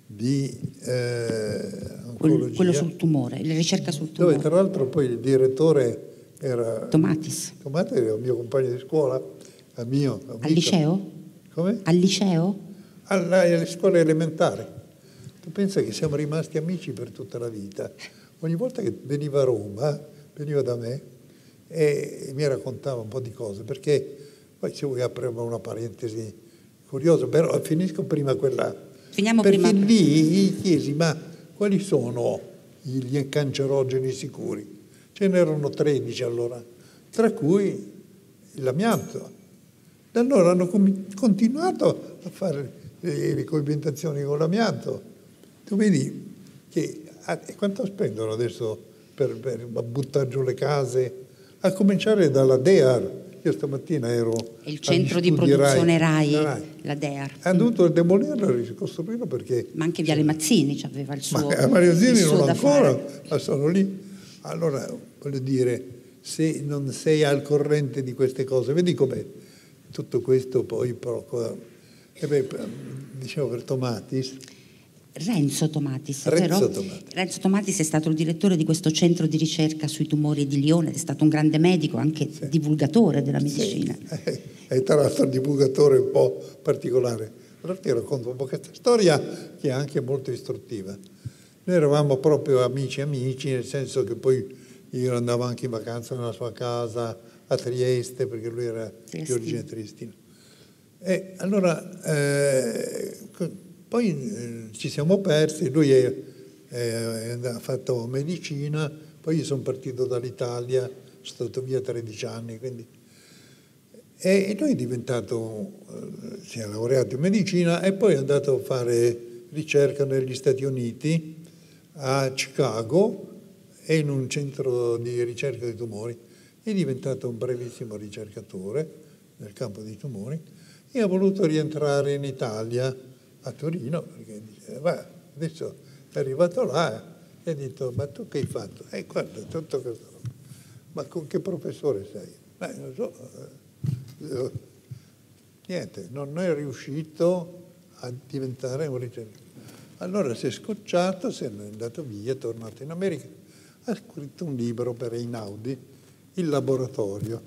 di eh, oncologia, quello sul tumore, la ricerca sul tumore. Dove tra l'altro poi il direttore era Tomatis. Tomatis era un mio compagno di scuola, a mio amico. Al liceo? Come? Al liceo? Alla, alle scuole elementari. Tu pensa che siamo rimasti amici per tutta la vita. Ogni volta che veniva a Roma, veniva da me e mi raccontava un po' di cose, perché poi se vuoi apriamo una parentesi curioso, però finisco prima quella. Finiamo Perché prima. lì gli chiesi, ma quali sono gli cancerogeni sicuri? Ce n'erano 13 allora, tra cui l'amianto. Da allora hanno continuato a fare le ricoibentazioni con l'amianto. Tu vedi che ah, quanto spendono adesso per, per buttare giù le case, a cominciare dalla DEAR, io stamattina ero... Il centro di produzione RAI, RAI, RAI. la DEAR. Ha dovuto demolirlo e ricostruirlo perché... Ma anche Viale Mazzini aveva il suo... Ma Mario Zini non ancora, fare. ma sono lì. Allora, voglio dire, se non sei al corrente di queste cose, vedi com'è tutto questo poi poco... Eh beh, dicevo per Tomatis, Renzo Tomatis, Renzo Tomatis. Renzo Tomatis è stato il direttore di questo centro di ricerca sui tumori di Lione, è stato un grande medico, anche sì. divulgatore della medicina. Sì. È tra l'altro un divulgatore un po' particolare. Allora ti racconto un po' questa storia che è anche molto istruttiva. Noi eravamo proprio amici amici, nel senso che poi io andavo anche in vacanza nella sua casa a Trieste, perché lui era Triestino. di origine triestina. E allora eh, poi eh, ci siamo persi, lui è, è, ha fatto medicina, poi io sono partito dall'Italia, sono stato via 13 anni, quindi... E lui è diventato, eh, si è laureato in medicina e poi è andato a fare ricerca negli Stati Uniti, a Chicago e in un centro di ricerca di tumori. È diventato un brevissimo ricercatore nel campo dei tumori e ha voluto rientrare in Italia a Torino perché dice, va, adesso è arrivato là e ha detto, ma tu che hai fatto? E eh, guarda, tutto questo. Ma con che professore sei? Beh, non so, eh, niente, non è riuscito a diventare un ricercatore. Allora si è scocciato, se n'è andato via, è tornato in America, ha scritto un libro per Einaudi il laboratorio,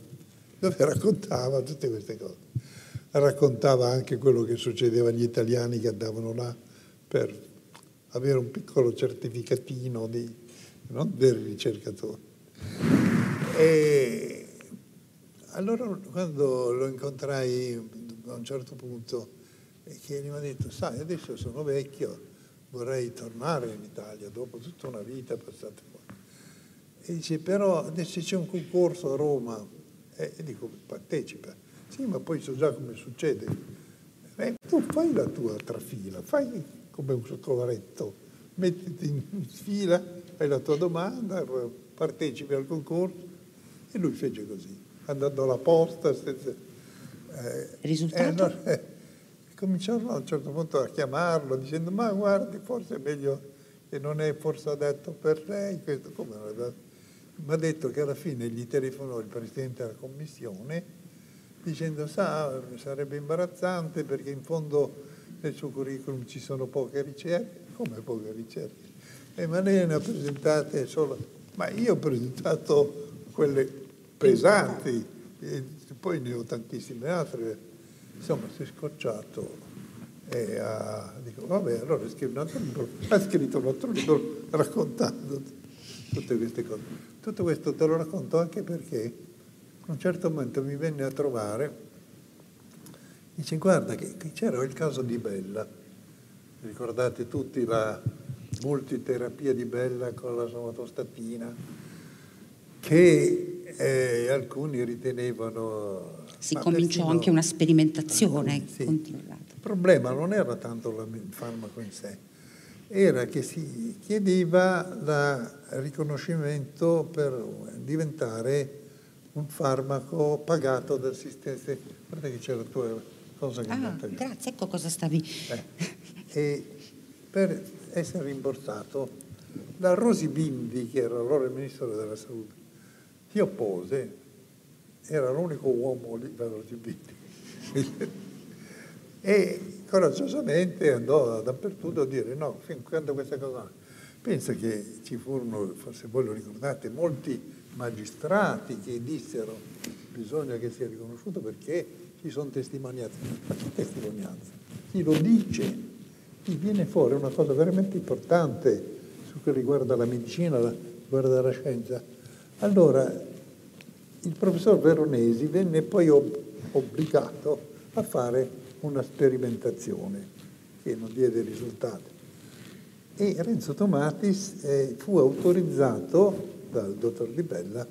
dove raccontava tutte queste cose. Raccontava anche quello che succedeva agli italiani che andavano là per avere un piccolo certificatino di, no, del ricercatore. E allora quando lo incontrai a un certo punto, che mi ha detto, sai, adesso sono vecchio, vorrei tornare in Italia dopo tutta una vita passata qua. E dice, però adesso c'è un concorso a Roma. E dico, partecipa. Sì, ma poi so già come succede. Eh, tu fai la tua trafila, fai come un scolaretto, mettiti in fila, fai la tua domanda, partecipi al concorso. E lui fece così, andando alla posta. Senza, eh, Risultato? Eh, no, eh, cominciarono a un certo punto a chiamarlo dicendo ma guardi forse è meglio che non è forse adatto per lei, questo come non è adatto. Mi ha detto che alla fine gli telefonò il Presidente della Commissione dicendo sa sarebbe imbarazzante perché in fondo nel suo curriculum ci sono poche ricerche, come poche ricerche? E ma lei ne ha presentate solo, ma io ho presentato quelle pesanti, e poi ne ho tantissime altre Insomma, si è scocciato e ha, dico, vabbè, allora scrive un altro libro. Ha scritto un altro libro raccontando tutte queste cose. Tutto questo te lo racconto anche perché a un certo momento mi venne a trovare, dice, guarda che, che c'era il caso di Bella. Ricordate tutti la multiterapia di Bella con la somatostatina, che eh, alcuni ritenevano si cominciò anche una sperimentazione sì. continuata. Il problema non era tanto il farmaco in sé, era che si chiedeva il riconoscimento per diventare un farmaco pagato dal sistema. Guarda che c'è la tua cosa che ah, Grazie, ecco cosa stavi. Eh. E per essere rimborsato, la Rosi Bindi, che era allora il ministro della salute, si oppose era l'unico uomo libero LGBT. e coraggiosamente andò dappertutto a dire no, fin quando questa cosa... Pensa che ci furono, forse voi lo ricordate, molti magistrati che dissero bisogna che sia riconosciuto perché ci sono testimonianze. Ma che testimonianze? Chi lo dice, chi viene fuori una cosa veramente importante su che riguarda la medicina, riguarda la scienza. Allora, il professor Veronesi venne poi ob- obbligato a fare una sperimentazione che non diede risultati. E Renzo Tomatis eh, fu autorizzato dal dottor Di Bella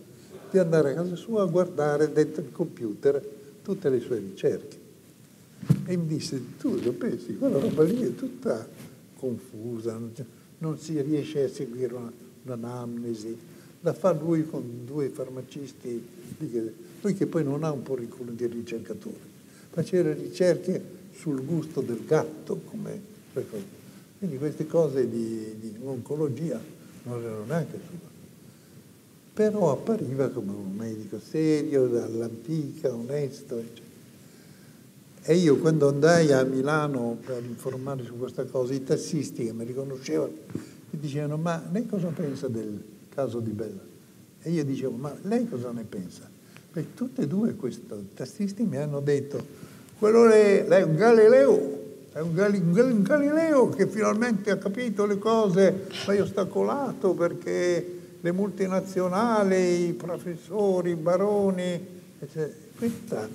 di andare a casa sua a guardare dentro il computer tutte le sue ricerche. E mi disse, tu lo pensi, quella roba lì è tutta confusa, non si riesce a seguire un'anamnesi, la fa lui con due farmacisti, lui che poi non ha un curriculum di ricercatore, faceva ricerche sul gusto del gatto, come quindi queste cose di, di oncologia non erano neanche sue. Però appariva come un medico serio, dall'antica, onesto, eccetera. E io quando andai a Milano per informare su questa cosa, i tassisti che mi riconoscevano mi dicevano ma lei cosa pensa del caso di Bella. E io dicevo, ma lei cosa ne pensa? Perché tutti e due questi tassisti mi hanno detto, quello è, è un Galileo, è un, Gali, un, Galileo che finalmente ha capito le cose, ma sto ostacolato perché le multinazionali, i professori, i baroni, eccetera. questo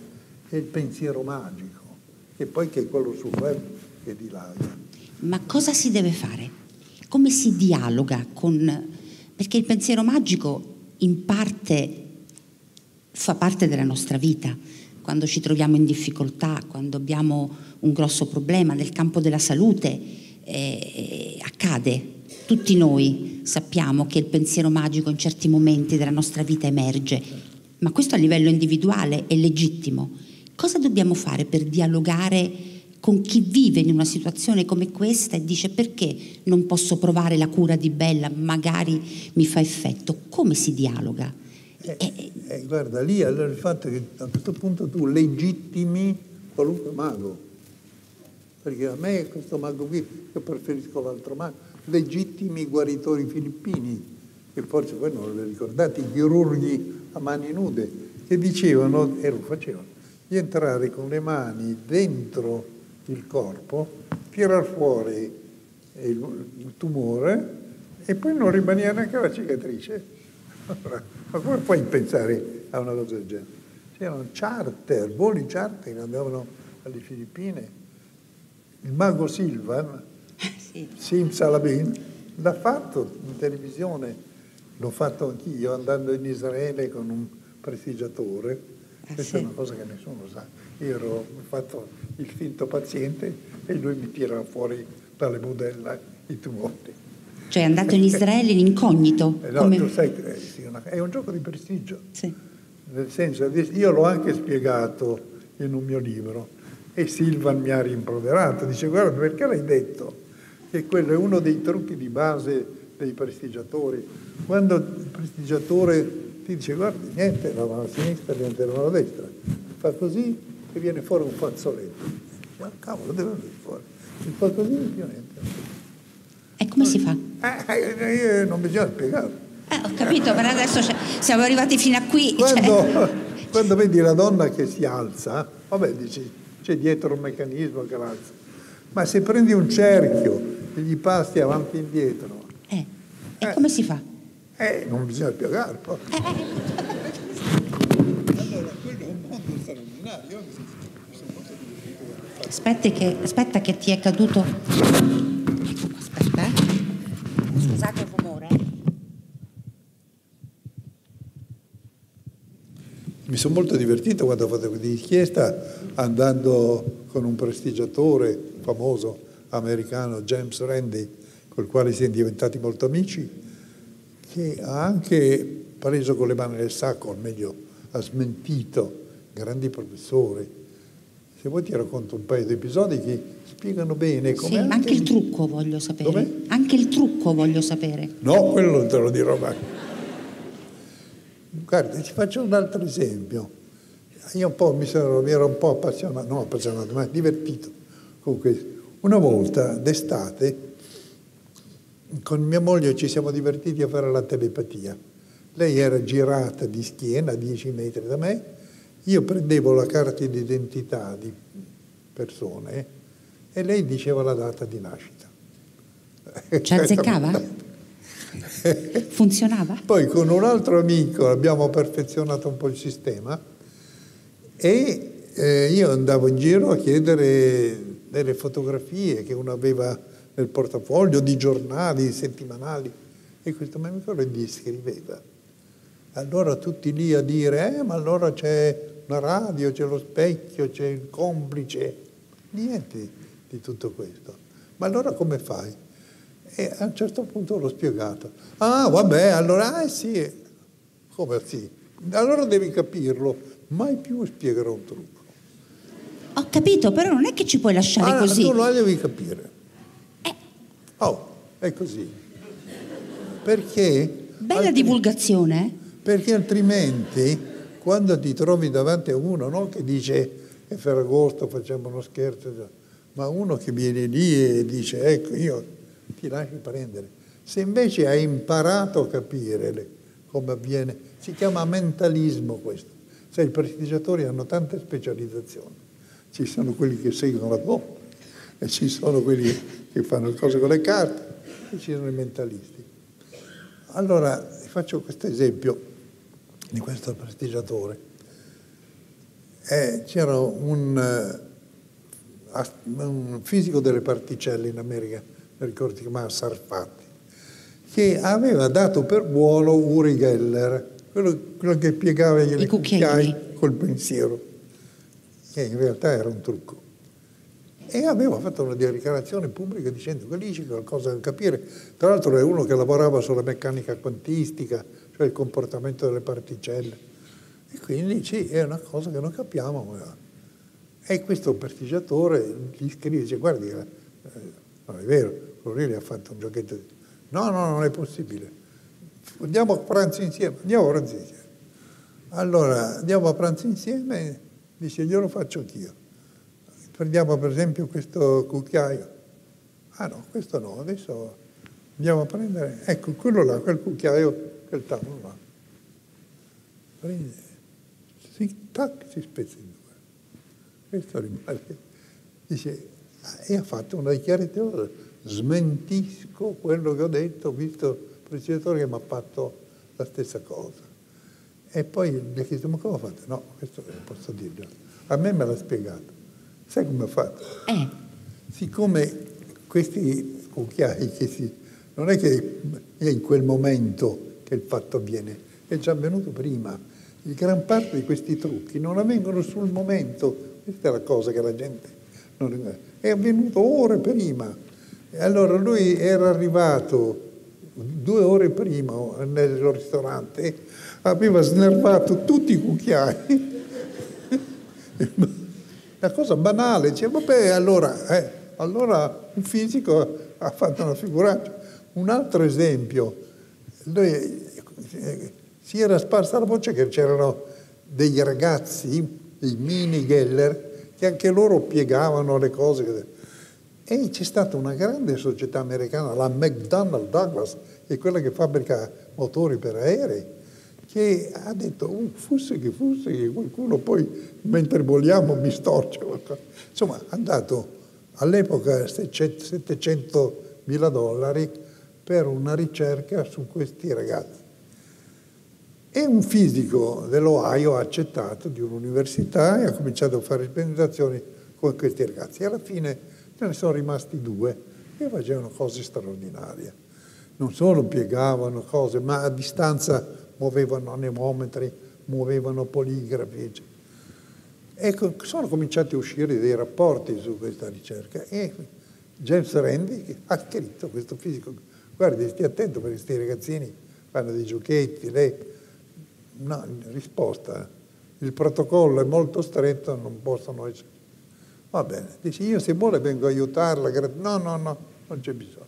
è il pensiero magico, e poi che è quello sul web che dilaga. Ma cosa si deve fare? Come si dialoga con perché il pensiero magico in parte fa parte della nostra vita. Quando ci troviamo in difficoltà, quando abbiamo un grosso problema nel campo della salute, eh, accade. Tutti noi sappiamo che il pensiero magico in certi momenti della nostra vita emerge, ma questo a livello individuale è legittimo. Cosa dobbiamo fare per dialogare con chi vive in una situazione come questa e dice perché non posso provare la cura di Bella, magari mi fa effetto. Come si dialoga? Eh, eh, eh, guarda, lì allora il fatto che a questo punto tu legittimi qualunque mago, perché a me questo mago qui, io preferisco l'altro mago, legittimi guaritori filippini, che forse voi non lo ricordate, i chirurghi a mani nude, che dicevano, e lo facevano, di entrare con le mani dentro il corpo, tirar fuori il, il tumore e poi non rimaneva neanche la cicatrice. Ma come puoi pensare a una cosa del genere? C'erano charter, voli charter che andavano alle Filippine. Il mago Silvan, sì. Sim Salabin, l'ha fatto in televisione, l'ho fatto anch'io andando in Israele con un prestigiatore. Ah, Questa sì. è una cosa che nessuno sa. Io ero fatto il finto paziente e lui mi tirava fuori dalle budella i tumori. Cioè è andato in Israele in incognito? Eh no, come... tu sai, è un gioco di prestigio. Sì. Nel senso, io l'ho anche spiegato in un mio libro e Silvan mi ha rimproverato, dice guarda perché l'hai detto? Che quello è uno dei trucchi di base dei prestigiatori. Quando il prestigiatore ti dice guarda niente la mano a sinistra, niente la mano a destra, fa così e viene fuori un fazzoletto. Ah, cavolo, deve venire fuori. Il fa così e più niente. E come si fa? Eh, eh, non bisogna spiegarlo. Eh, ho capito, però adesso siamo arrivati fino a qui. Quando, cioè... quando vedi la donna che si alza, vabbè, dici, c'è dietro un meccanismo che l'alza. Ma se prendi un cerchio e gli passi avanti e indietro... Eh, e eh, come si fa? Eh, non bisogna spiegarlo. Eh. allora, quello è un mondo straordinario. Aspetta che, aspetta che ti è caduto scusate il rumore. Mi sono molto divertito quando ho fatto questa inchiesta andando con un prestigiatore famoso americano, James Randi, col quale siamo diventati molto amici, che ha anche preso con le mani nel sacco, o meglio ha smentito grandi professori. Se vuoi ti racconto un paio di episodi che spiegano bene come... Sì, anche, anche il trucco voglio sapere. Dov'è? Anche il trucco voglio sapere. No, quello non te lo dirò mai. Guarda, ti faccio un altro esempio. Io un po' mi, sono, mi ero un po' appassionato, non appassionato, ma divertito con questo. Una volta d'estate con mia moglie ci siamo divertiti a fare la telepatia. Lei era girata di schiena a 10 metri da me, io prendevo la carta d'identità di persone e lei diceva la data di nascita. Ci azzeccava? Funzionava? Poi con un altro amico abbiamo perfezionato un po' il sistema e eh, io andavo in giro a chiedere delle fotografie che uno aveva nel portafoglio di giornali settimanali e questo mio amico le descriveva. Allora tutti lì a dire, eh, ma allora c'è una radio, c'è lo specchio, c'è il complice. Niente di tutto questo. Ma allora come fai? E a un certo punto l'ho spiegato. Ah, vabbè, allora, eh sì, come sì? Allora devi capirlo, mai più spiegherò un trucco. Ho capito, però non è che ci puoi lasciare ah, così. Tu lo devi capire. Eh. Oh, è così. Perché... Bella altri... divulgazione. Perché altrimenti, quando ti trovi davanti a uno no, che dice è Ferragosto, facciamo uno scherzo, ma uno che viene lì e dice ecco io ti lascio prendere. Se invece hai imparato a capire come avviene, si chiama mentalismo questo. Sai, i prestigiatori hanno tante specializzazioni. Ci sono quelli che seguono la bomba e ci sono quelli che fanno le cose con le carte e ci sono i mentalisti. Allora, faccio questo esempio di questo prestigiatore. Eh, c'era un un fisico delle particelle in America, mi ricordo si chiamava Sarfatti, che aveva dato per buono Uri Geller, quello, quello che piegava gli cucchiai col pensiero, che in realtà era un trucco. E aveva fatto una dichiarazione pubblica dicendo che lì c'è qualcosa da capire. Tra l'altro è uno che lavorava sulla meccanica quantistica, cioè il comportamento delle particelle. E quindi sì, è una cosa che non capiamo. E questo prestigiatore gli scrive, dice guardi, eh, non è vero, lì ha fatto un giochetto. Di... No, no, non è possibile. Andiamo a pranzo insieme, andiamo a pranzo insieme. Allora, andiamo a pranzo insieme, dice glielo faccio anch'io. Prendiamo per esempio questo cucchiaio. Ah no, questo no, adesso andiamo a prendere, ecco, quello là, quel cucchiaio, quel tavolo là. prende, si, tac, si spezza in due. Questo rimane, dice, e ha fatto una dichiarazione, smentisco quello che ho detto, visto il precisatore che mi ha fatto la stessa cosa. E poi gli ha chiesto, ma come ho fatto? No, questo non posso dirlo. A me me l'ha spiegato. Sai come ha fatto? Eh. Siccome questi cucchiai che si... non è che è in quel momento che il fatto avviene, è già avvenuto prima. Il gran parte di questi trucchi non avvengono sul momento, questa è la cosa che la gente non è avvenuto ore prima. E allora lui era arrivato due ore prima nel ristorante, aveva snervato tutti i cucchiai. Una cosa banale, dice, vabbè, allora, eh, allora un fisico ha fatto una figuraccia. Un altro esempio, eh, si era sparsa la voce che c'erano dei ragazzi, dei mini Geller, che anche loro piegavano le cose. E c'è stata una grande società americana, la McDonnell Douglas, che è quella che fabbrica motori per aerei, che ha detto, oh, fosse che fosse che qualcuno poi mentre voliamo mi storce. Insomma, ha dato all'epoca 700 mila dollari per una ricerca su questi ragazzi. E un fisico dell'Ohio ha accettato di un'università e ha cominciato a fare sperimentazioni con questi ragazzi. E alla fine ce ne sono rimasti due che facevano cose straordinarie. Non solo piegavano cose, ma a distanza muovevano anemometri, muovevano poligrafi. Ecco, sono cominciati a uscire dei rapporti su questa ricerca e James Randi ha scritto questo fisico, guardi, stia attento perché questi ragazzini fanno dei giochetti, lei No, risposta, il protocollo è molto stretto, non possono essere. Va bene, dice io se vuole vengo a aiutarla, no, no, no, non c'è bisogno.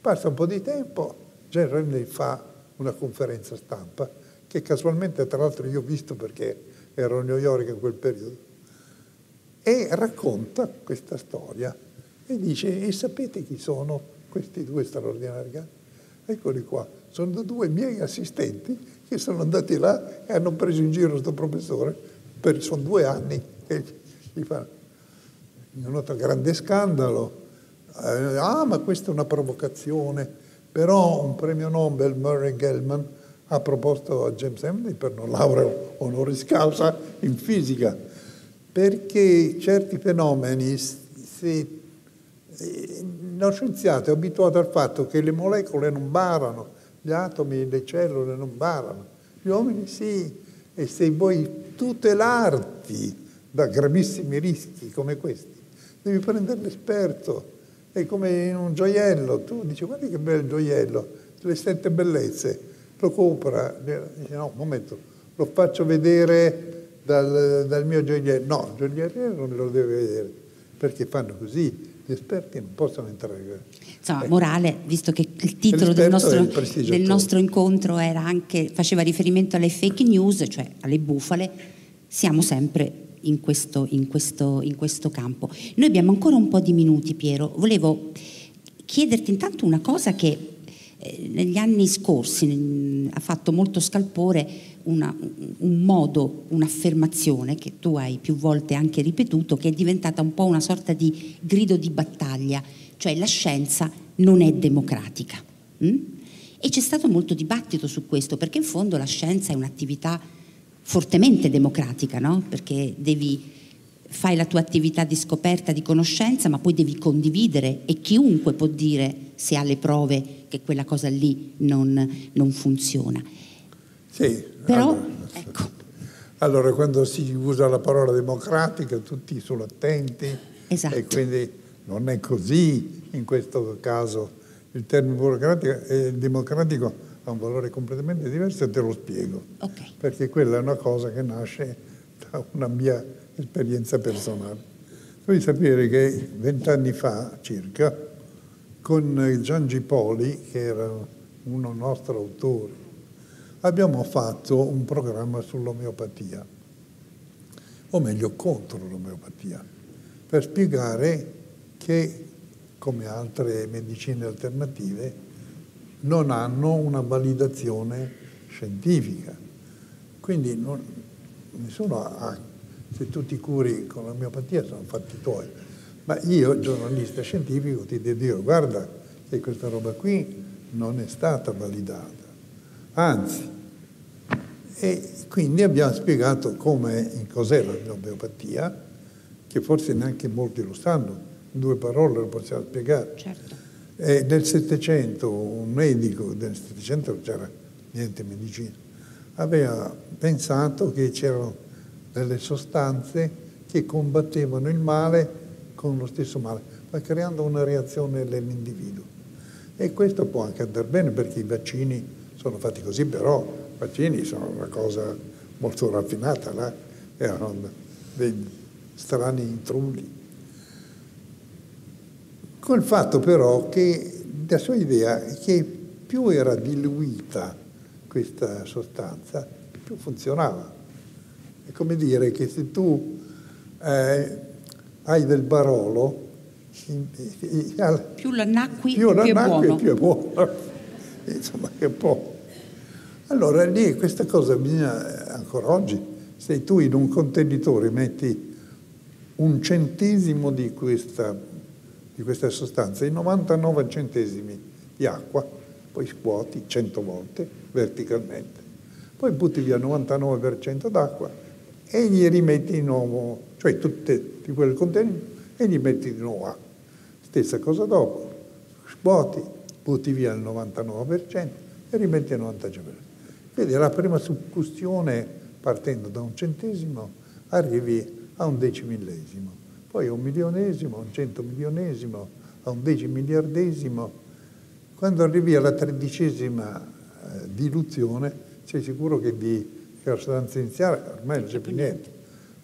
Passa un po' di tempo, Jeremy fa una conferenza stampa, che casualmente tra l'altro io ho visto perché ero a New York in quel periodo, e racconta questa storia e dice, e sapete chi sono questi due straordinari? Eccoli qua, sono due miei assistenti che sono andati là e hanno preso in giro questo professore, per, sono due anni che gli fanno. Un altro grande scandalo, eh, ah ma questa è una provocazione, però un premio Nobel, Murray Gell-Mann, ha proposto a James Hamlin per una laurea honoris causa in fisica, perché certi fenomeni, se, eh, lo scienziato è abituato al fatto che le molecole non barano, gli atomi, le cellule non barano, gli uomini sì, e se vuoi tutelarti da gravissimi rischi come questi, devi prendere l'esperto, è come in un gioiello, tu dici guarda che bel gioiello, le sette bellezze, lo compra, dice no, un momento, lo faccio vedere dal, dal mio gioiello, no, il gioielliere non lo deve vedere, perché fanno così, gli esperti non possono entrare. Insomma, morale, visto che il titolo del nostro, del nostro, incontro anche, faceva riferimento alle fake news, cioè alle bufale, siamo sempre in questo, in, questo, in questo campo. Noi abbiamo ancora un po' di minuti, Piero. Volevo chiederti intanto una cosa che eh, negli anni scorsi mh, ha fatto molto scalpore una, un modo, un'affermazione che tu hai più volte anche ripetuto, che è diventata un po' una sorta di grido di battaglia, cioè la scienza non è democratica. Mm? E c'è stato molto dibattito su questo, perché in fondo la scienza è un'attività fortemente democratica, no? perché devi fai la tua attività di scoperta, di conoscenza, ma poi devi condividere e chiunque può dire se ha le prove che quella cosa lì non, non funziona. Sì, però allora, ecco. allora, quando si usa la parola democratica tutti sono attenti esatto. e quindi non è così in questo caso. Il termine democratico, democratico ha un valore completamente diverso e te lo spiego. Okay. Perché quella è una cosa che nasce da una mia esperienza personale. Devi sapere che vent'anni fa circa, con Gian Gipoli, che era uno nostro autore, abbiamo fatto un programma sull'omeopatia, o meglio contro l'omeopatia, per spiegare che, come altre medicine alternative, non hanno una validazione scientifica. Quindi non, nessuno ha, se tu ti curi con l'omeopatia sono fatti tuoi. Ma io, giornalista scientifico, ti devo dire, guarda che questa roba qui non è stata validata. Anzi, e quindi abbiamo spiegato come, cos'è l'omeopatia, che forse neanche molti lo sanno, in due parole lo possiamo spiegare. Certo. E nel Settecento un medico, nel Settecento non c'era niente medicina, aveva pensato che c'erano delle sostanze che combattevano il male con lo stesso male, ma creando una reazione nell'individuo. E questo può anche andare bene perché i vaccini sono fatti così, però i vaccini sono una cosa molto raffinata, là erano dei strani intrulli. Col fatto però che la sua idea è che più era diluita questa sostanza, più funzionava. È come dire che se tu eh, hai del barolo, più l'annacqui più, più, è buono. più è buono. Insomma, che po'. Allora lì questa cosa bisogna, ancora oggi, se tu in un contenitore metti un centesimo di questa, di questa sostanza in 99 centesimi di acqua, poi scuoti 100 volte verticalmente, poi butti via il 99% d'acqua e gli rimetti di nuovo, cioè tutte di quel contenitore e gli metti di nuovo acqua. Stessa cosa dopo, scuoti, butti via il 99% e rimetti il 95%. Quindi la prima succustione, partendo da un centesimo, arrivi a un decimillesimo, poi a un milionesimo, a un centomilionesimo, a un decimiliardesimo. Quando arrivi alla tredicesima eh, diluzione, sei sicuro che di sostanza iniziale ormai non c'è più niente,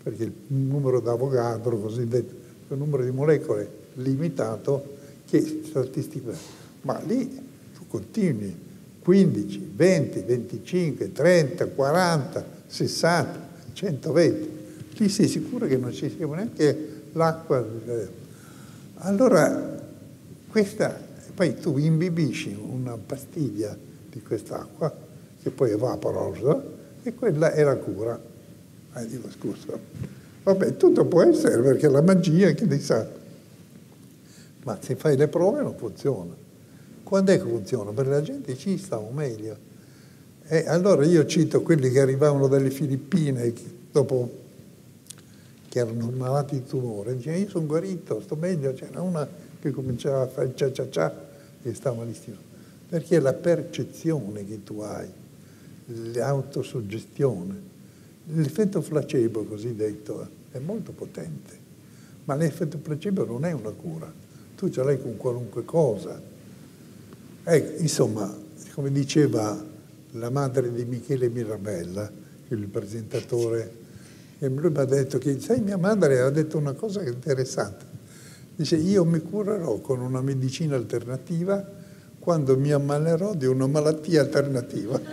perché il numero d'Avogadro, cosiddetto, il numero di molecole limitato che statisticamente. Ma lì tu continui 15, 20, 25, 30, 40, 60, 120 lì sei sicuro che non ci sia neanche l'acqua. Allora, questa, poi tu imbibisci una pastiglia di quest'acqua, che poi è vaporosa, e quella è la cura. Eh, dico, scusa, vabbè, tutto può essere perché la magia che ti sa. Ma se fai le prove non funziona. Quando è che funziona? Perché la gente ci sta meglio. E allora io cito quelli che arrivavano dalle Filippine dopo che erano malati di tumore, diceva io sono guarito, sto meglio, c'era una che cominciava a fare cia cia cia e stava malissimo. Perché la percezione che tu hai, l'autosuggestione, l'effetto placebo cosiddetto è molto potente, ma l'effetto placebo non è una cura, tu ce l'hai con qualunque cosa. Ecco, insomma, come diceva la madre di Michele Mirabella, il presentatore e lui mi ha detto che, sai, mia madre ha detto una cosa interessante. Dice, io mi curerò con una medicina alternativa quando mi ammalerò di una malattia alternativa.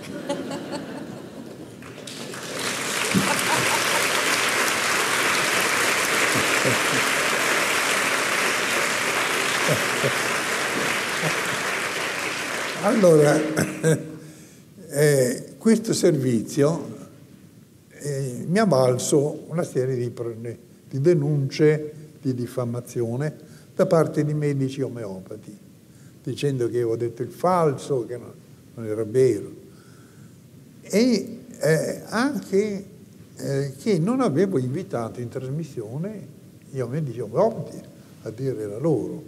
allora, eh, questo servizio eh, mi ha valso una serie di, di, denunce di diffamazione da parte di medici omeopati, dicendo che avevo detto il falso, che non, non era vero, e eh, anche eh, che non avevo invitato in trasmissione gli medici omeopati a dire la loro.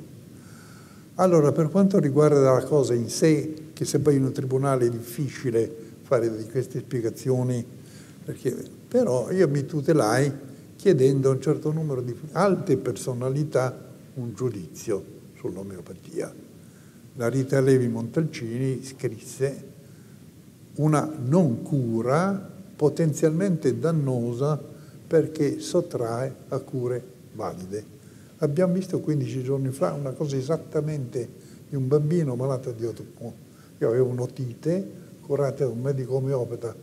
Allora, per quanto riguarda la cosa in sé, che se poi in un tribunale è difficile fare di queste spiegazioni perché, però io mi tutelai chiedendo a un certo numero di alte personalità un giudizio sull'omeopatia. La Rita Levi Montalcini scrisse una non cura potenzialmente dannosa perché sottrae a cure valide. Abbiamo visto 15 giorni fa una cosa esattamente di un bambino malato di otopo. Io avevo un'otite curata da un medico omeopata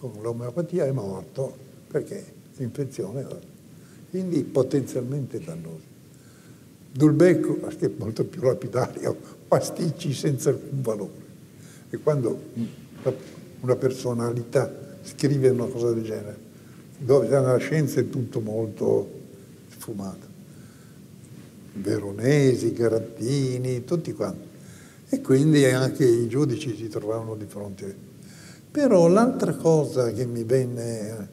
con l'omeopatia è morto perché l'infezione era quindi potenzialmente dannosa. Dulbecco, che è molto più lapidario, pasticci senza alcun valore. E quando una personalità scrive una cosa del genere, dove nella scienza è tutto molto sfumato. Veronesi, Garattini, tutti quanti. E quindi anche i giudici si trovavano di fronte. Però l'altra cosa che mi venne,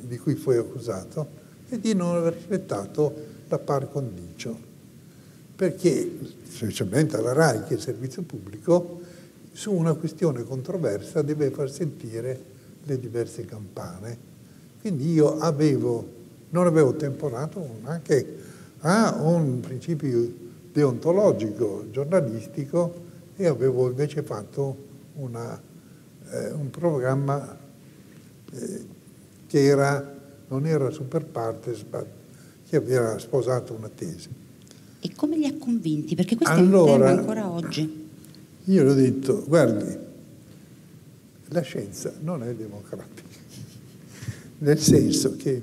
di cui fui accusato, è di non aver rispettato la par condicio. Perché, specialmente alla RAI, che è servizio pubblico, su una questione controversa deve far sentire le diverse campane. Quindi io avevo, non avevo temporato anche a un principio deontologico, giornalistico, e avevo invece fatto una, eh, un programma eh, che era, non era super partes, ma che aveva sposato una tesi. E come li ha convinti? Perché questo allora, è un tema ancora oggi. Io gli ho detto, guardi, la scienza non è democratica, nel senso che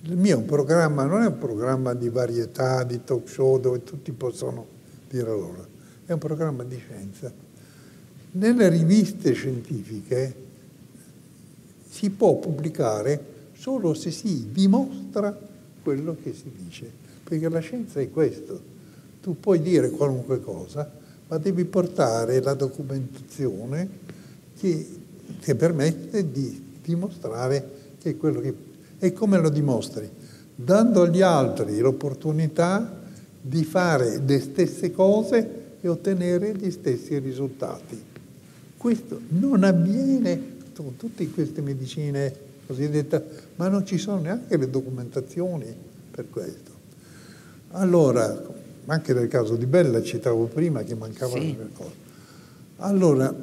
il mio programma, non è un programma di varietà, di talk show dove tutti possono dire loro è un programma di scienza. Nelle riviste scientifiche si può pubblicare solo se si dimostra quello che si dice, perché la scienza è questo. Tu puoi dire qualunque cosa, ma devi portare la documentazione che, che permette di dimostrare che è quello che... E come lo dimostri? Dando agli altri l'opportunità di fare le stesse cose e ottenere gli stessi risultati. Questo non avviene con tutte queste medicine cosiddette, ma non ci sono neanche le documentazioni per questo. Allora, anche nel caso di Bella citavo prima che mancavano sì. le cose. Allora,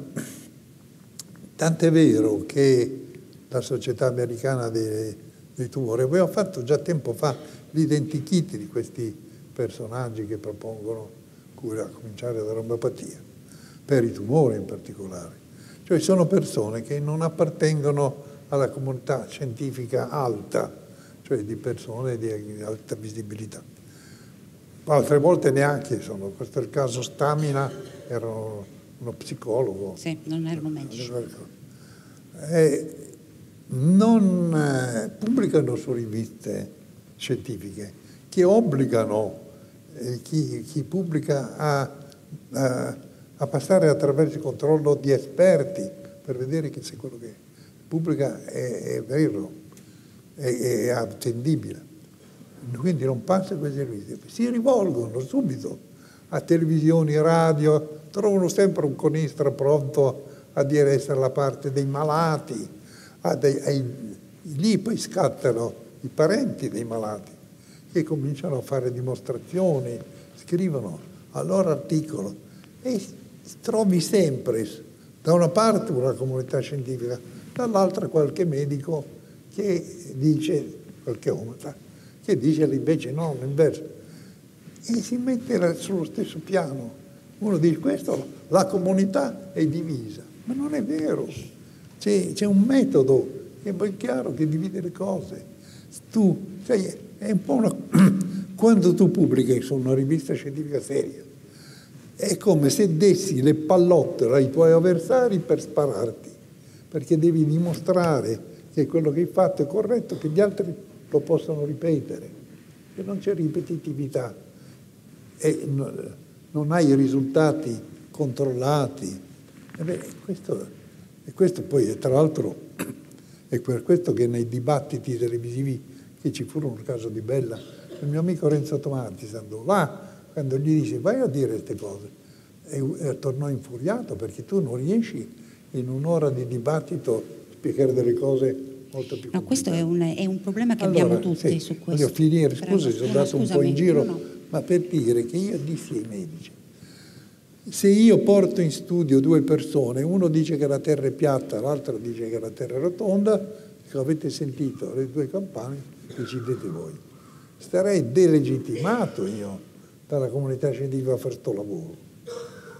tant'è vero che la Società Americana dei, dei Tumori aveva fatto già tempo fa l'identikit di questi personaggi che propongono cura, a cominciare dall'omeopatia, per i tumori in particolare. Cioè sono persone che non appartengono alla comunità scientifica alta, cioè di persone di alta visibilità. Altre volte neanche sono, questo è il caso Stamina, era uno psicologo. Sì, non erano medici. E non eh, pubblicano su riviste scientifiche che obbligano eh, chi, chi, pubblica a, a, a, passare attraverso il controllo di esperti per vedere che se quello che pubblica è, è vero, è, è, attendibile. Quindi non passa questi servizi, si rivolgono subito a televisioni, radio, trovano sempre un conistra pronto a dire essere la parte dei malati, dei, ai, lì poi scattano i parenti dei malati che cominciano a fare dimostrazioni, scrivono al loro articolo e trovi sempre da una parte una comunità scientifica, dall'altra qualche medico che dice, qualche omata, che dice invece no, l'inverso. E si mette sullo stesso piano. Uno dice questo, la comunità è divisa, ma non è vero. C'è, c'è un metodo è ben chiaro che divide le cose. Tu, cioè, è un po' una... Quando tu pubblichi su una rivista scientifica seria, è come se dessi le pallotte ai tuoi avversari per spararti, perché devi dimostrare che quello che hai fatto è corretto, che gli altri lo possono ripetere, che non c'è ripetitività e non hai risultati controllati. E beh, questo, e questo poi, tra l'altro, è per questo che nei dibattiti televisivi che ci furono un caso di Bella, il mio amico Renzo Tomanti andò là, quando gli disse vai a dire queste cose, e, e tornò infuriato perché tu non riesci in un'ora di dibattito a spiegare delle cose molto più No, questo è un, è un, problema che allora, abbiamo tutti sì, su questo. Voglio finire, scusa se sono andato un po' in giro, no, no. ma per dire che io dissi ai medici, se io porto in studio due persone, uno dice che la Terra è piatta, l'altro dice che la Terra è rotonda, che avete sentito le due campane, decidete voi. Starei delegittimato io dalla comunità scientifica a fare questo lavoro.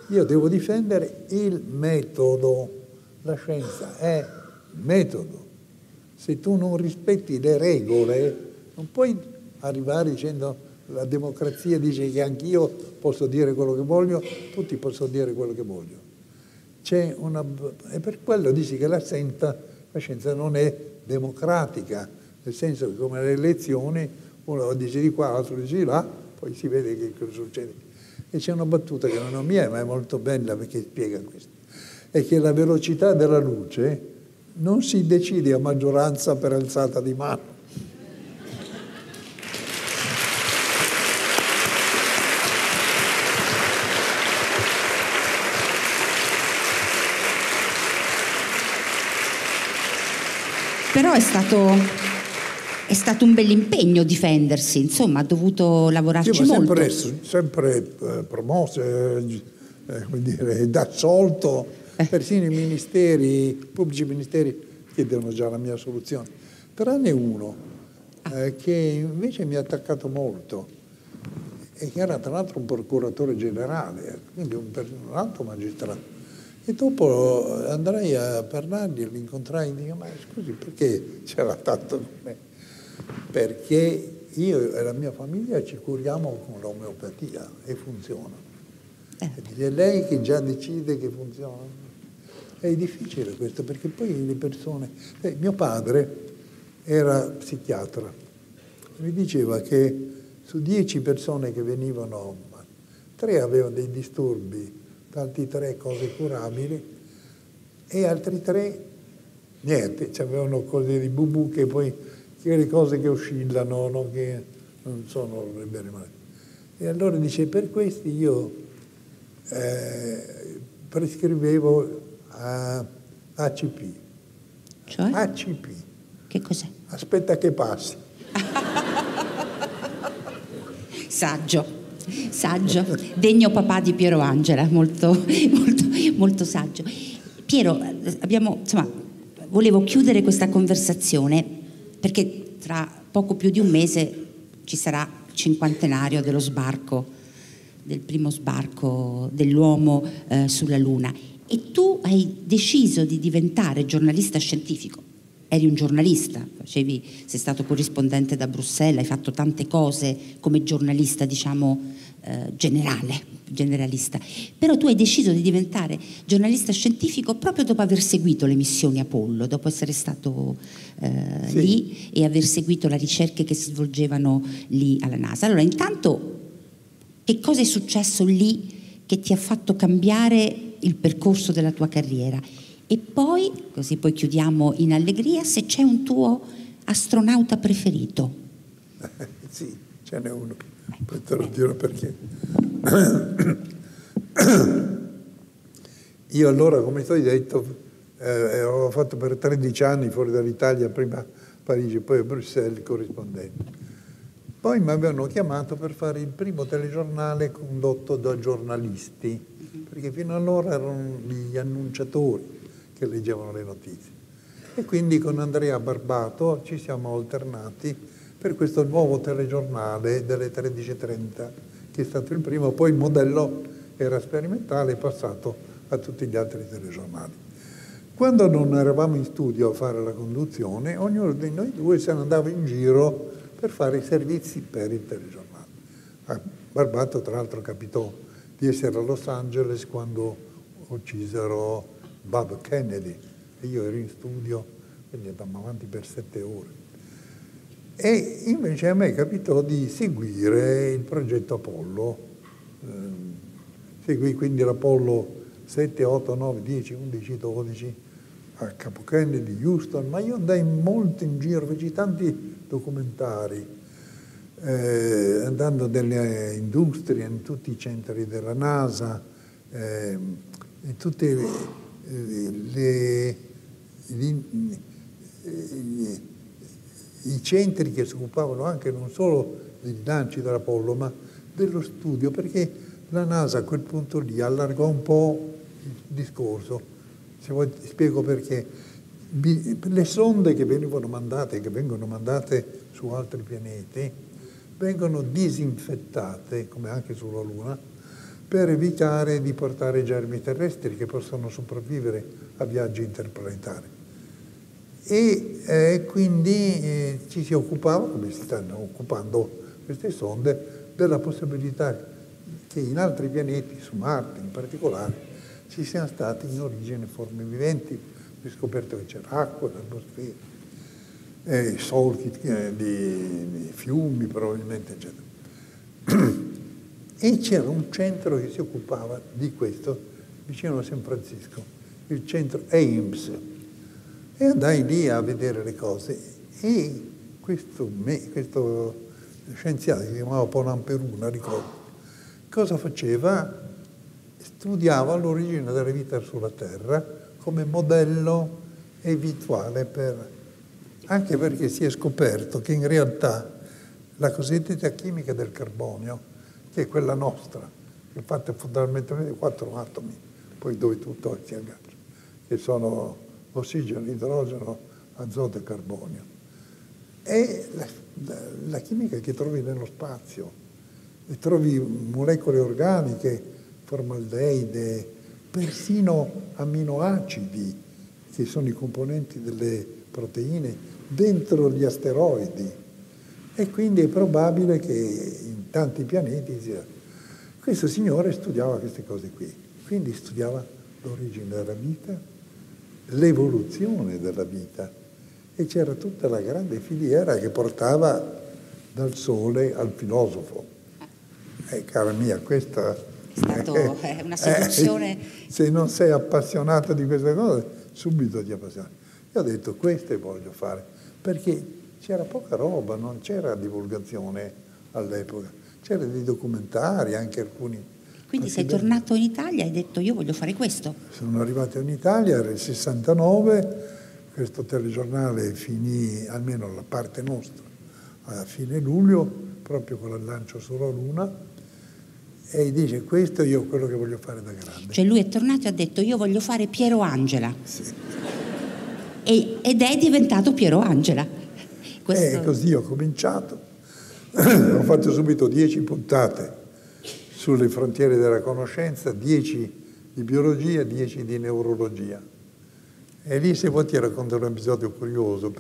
Io devo difendere il metodo. La scienza è metodo. Se tu non rispetti le regole, non puoi arrivare dicendo la democrazia dice che anch'io posso dire quello che voglio, tutti possono dire quello che voglio. Una, e per quello dici che la senta la scienza non è democratica, nel senso che come le elezioni uno dice di qua, l'altro dice di là, poi si vede che cosa succede. E c'è una battuta che non è mia, ma è molto bella perché spiega questo. È che la velocità della luce non si decide a maggioranza per alzata di mano. Però è stato, è stato un bell'impegno difendersi, insomma, ha dovuto lavorarci sì, molto. Sempre, sempre eh, promosso, eh, come dire, d'assolto, eh. persino i ministeri, i pubblici ministeri chiedevano già la mia soluzione. Tranne uno ah. eh, che invece mi ha attaccato molto e che era tra l'altro un procuratore generale, quindi un, un alto magistrato e dopo andrai a parlargli, lo incontrai e dico, ma scusi, perché c'era tanto con me? Perché io e la mia famiglia ci curiamo con l'omeopatia e funziona. Eh. è lei che già decide che funziona. È difficile questo perché poi le persone... Eh, mio padre era psichiatra, mi diceva che su dieci persone che venivano, tre avevano dei disturbi altri tre cose curabili e altri tre niente, avevano cose di bubu che poi le cose che oscillano, no? che non sono le bene male. E allora dice, per questi io eh, prescrivevo a ACP. Cioè? ACP. Che cos'è? Aspetta che passi. Saggio saggio, degno papà di Piero Angela, molto, molto, molto saggio. Piero, abbiamo, insomma, volevo chiudere questa conversazione perché tra poco più di un mese ci sarà il cinquantenario dello sbarco, del primo sbarco dell'uomo eh, sulla Luna. E tu hai deciso di diventare giornalista scientifico. Eri un giornalista, facevi, sei stato corrispondente da Bruxelles, hai fatto tante cose come giornalista, diciamo, eh, generale, generalista. Però tu hai deciso di diventare giornalista scientifico proprio dopo aver seguito le missioni Apollo, dopo essere stato eh, sì. lì e aver seguito le ricerche che si svolgevano lì alla NASA. Allora, intanto, che cosa è successo lì che ti ha fatto cambiare il percorso della tua carriera? E poi, così poi chiudiamo in allegria, se c'è un tuo astronauta preferito. sì, ce n'è uno, poi te lo dirò perché. Io allora, come ti ho detto, eh, ho fatto per 13 anni fuori dall'Italia, prima a Parigi, poi a Bruxelles, corrispondente. Poi mi avevano chiamato per fare il primo telegiornale condotto da giornalisti, perché fino allora erano gli annunciatori che leggevano le notizie. E quindi con Andrea Barbato ci siamo alternati per questo nuovo telegiornale delle 13.30, che è stato il primo, poi il modello era sperimentale e passato a tutti gli altri telegiornali. Quando non eravamo in studio a fare la conduzione, ognuno di noi due se ne andava in giro per fare i servizi per il telegiornale. Barbato, tra l'altro, capitò di essere a Los Angeles quando uccisero Bob Kennedy e io ero in studio, quindi andavamo avanti per sette ore. E invece a me capitò di seguire il progetto Apollo, eh, seguì quindi l'Apollo 7, 8, 9, 10, 11, 12 a Capo Kennedy, Houston, ma io andai molto in giro, feci tanti documentari, eh, andando nelle industrie, in tutti i centri della NASA, eh, in tutte le le, gli, i centri che si occupavano anche non solo dei lanci dell'Apollo, ma dello studio, perché la NASA a quel punto lì allargò un po' il discorso. Se vuoi ti spiego perché. Le sonde che venivano mandate, che vengono mandate su altri pianeti, vengono disinfettate, come anche sulla Luna, per evitare di portare germi terrestri che possono sopravvivere a viaggi interplanetari. E eh, quindi eh, ci si occupava, come si stanno occupando queste sonde, della possibilità che in altri pianeti, su Marte in particolare, ci siano state in origine forme viventi. scoperto che c'era acqua nell'atmosfera, eh, solchi eh, di, di fiumi probabilmente, eccetera. E c'era un centro che si occupava di questo vicino a San Francisco, il centro Ames. E andai lì a vedere le cose e questo, me, questo scienziato che si chiamava Ponamperuna, ricordo, cosa faceva? Studiava l'origine della vita sulla Terra come modello evituale per, anche perché si è scoperto che in realtà la cosiddetta chimica del carbonio che è quella nostra, che è fatta fondamentalmente di quattro atomi, poi dove tutto si aggancia, che sono ossigeno, idrogeno, azoto e carbonio. È la, la, chimica che trovi nello spazio, e trovi molecole organiche, formaldeide, persino amminoacidi, che sono i componenti delle proteine, dentro gli asteroidi. E quindi è probabile che tanti pianeti. Questo signore studiava queste cose qui, quindi studiava l'origine della vita, l'evoluzione della vita e c'era tutta la grande filiera che portava dal sole al filosofo. Eh, cara mia, questa è stato, eh, una seduzione. Eh, se non sei appassionato di queste cose, subito ti appassioni. Io ho detto queste voglio fare, perché c'era poca roba, non c'era divulgazione all'epoca c'erano dei documentari, anche alcuni. Quindi sei belli. tornato in Italia e hai detto io voglio fare questo? Sono arrivato in Italia, era il 69, questo telegiornale finì, almeno la parte nostra, a fine luglio, proprio con il lancio sulla Luna, e dice questo io quello che voglio fare da grande. Cioè lui è tornato e ha detto io voglio fare Piero Angela. Sì. E, ed è diventato Piero Angela. Questo... E così ho cominciato ho fatto subito dieci puntate sulle frontiere della conoscenza, dieci di biologia, dieci di neurologia. E lì se vuoi ti racconto un episodio curioso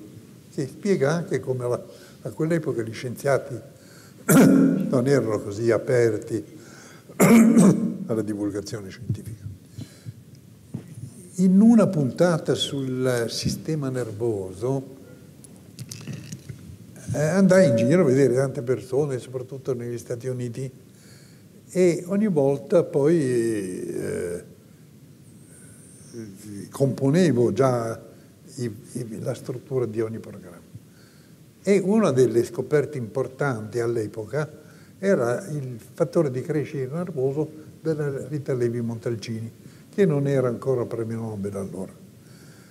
che spiega anche come la, a quell'epoca gli scienziati non erano così aperti alla divulgazione scientifica. In una puntata sul sistema nervoso eh, andai in giro a vedere tante persone, soprattutto negli Stati Uniti, e ogni volta poi eh, componevo già i, i, la struttura di ogni programma. E una delle scoperte importanti all'epoca era il fattore di crescita nervoso della Rita Levi Montalcini, che non era ancora premio Nobel allora.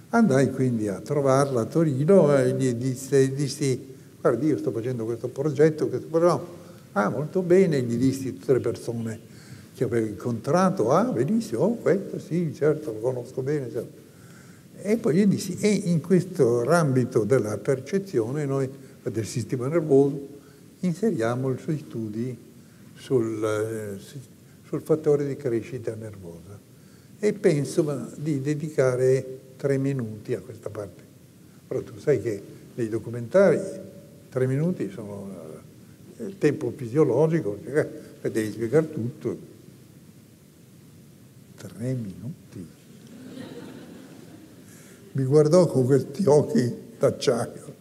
Andai quindi a trovarla a Torino e gli dissi, dissi guardi io sto facendo questo progetto, questo programma. Ah, molto bene, gli dissi tutte le persone che avevo incontrato, ah, benissimo, oh, questo sì, certo, lo conosco bene. Certo. E poi gli dissi, e in questo ambito della percezione, noi del sistema nervoso, inseriamo i suoi studi sul, eh, sul fattore di crescita nervosa. E penso di dedicare tre minuti a questa parte. Però tu sai che nei documentari tre minuti sono il tempo fisiologico, eh, devi spiegare tutto. Tre minuti. Mi guardò con questi occhi d'acciaio,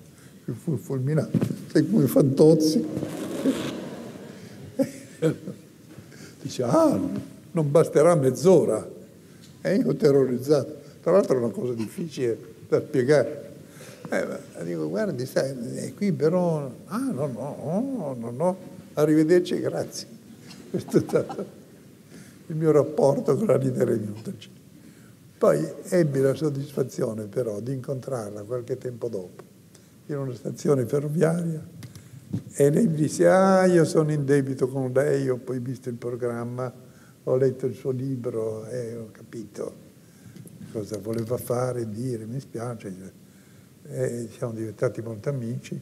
fulminati, sei come fantozzi. Dice, ah, non basterà mezz'ora. E io terrorizzato. Tra l'altro è una cosa difficile da spiegare. Eh, dico, guardi, è qui però... Ah, no, no, no, no, arrivederci, grazie. Questo è stato il mio rapporto con la leader Montalcino. Poi ebbi la soddisfazione però di incontrarla qualche tempo dopo in una stazione ferroviaria e lei mi disse, ah, io sono in debito con lei, ho poi visto il programma, ho letto il suo libro e ho capito cosa voleva fare, dire, mi spiace e siamo diventati molto amici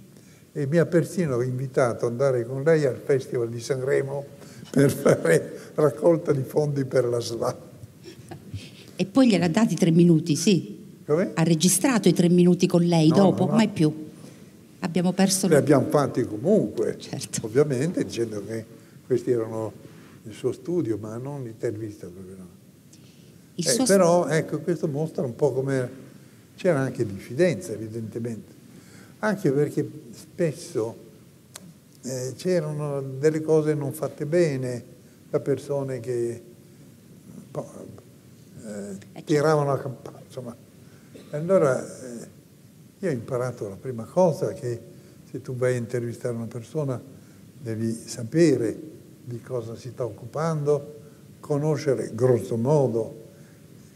e mi ha persino invitato ad andare con lei al Festival di Sanremo per fare raccolta di fondi per la SLA. E poi gliel'ha dati tre minuti, sì. Come? Ha registrato i tre minuti con lei no, dopo, no, no. mai più. Abbiamo perso... Li abbiamo fatti comunque, certo. ovviamente, dicendo che questi erano il suo studio, ma non l'intervista. Eh. Però ecco, questo mostra un po' come c'era anche diffidenza evidentemente, anche perché spesso eh, c'erano delle cose non fatte bene da persone che eh, tiravano a campana, insomma. Allora eh, io ho imparato la prima cosa che se tu vai a intervistare una persona devi sapere di cosa si sta occupando, conoscere grosso modo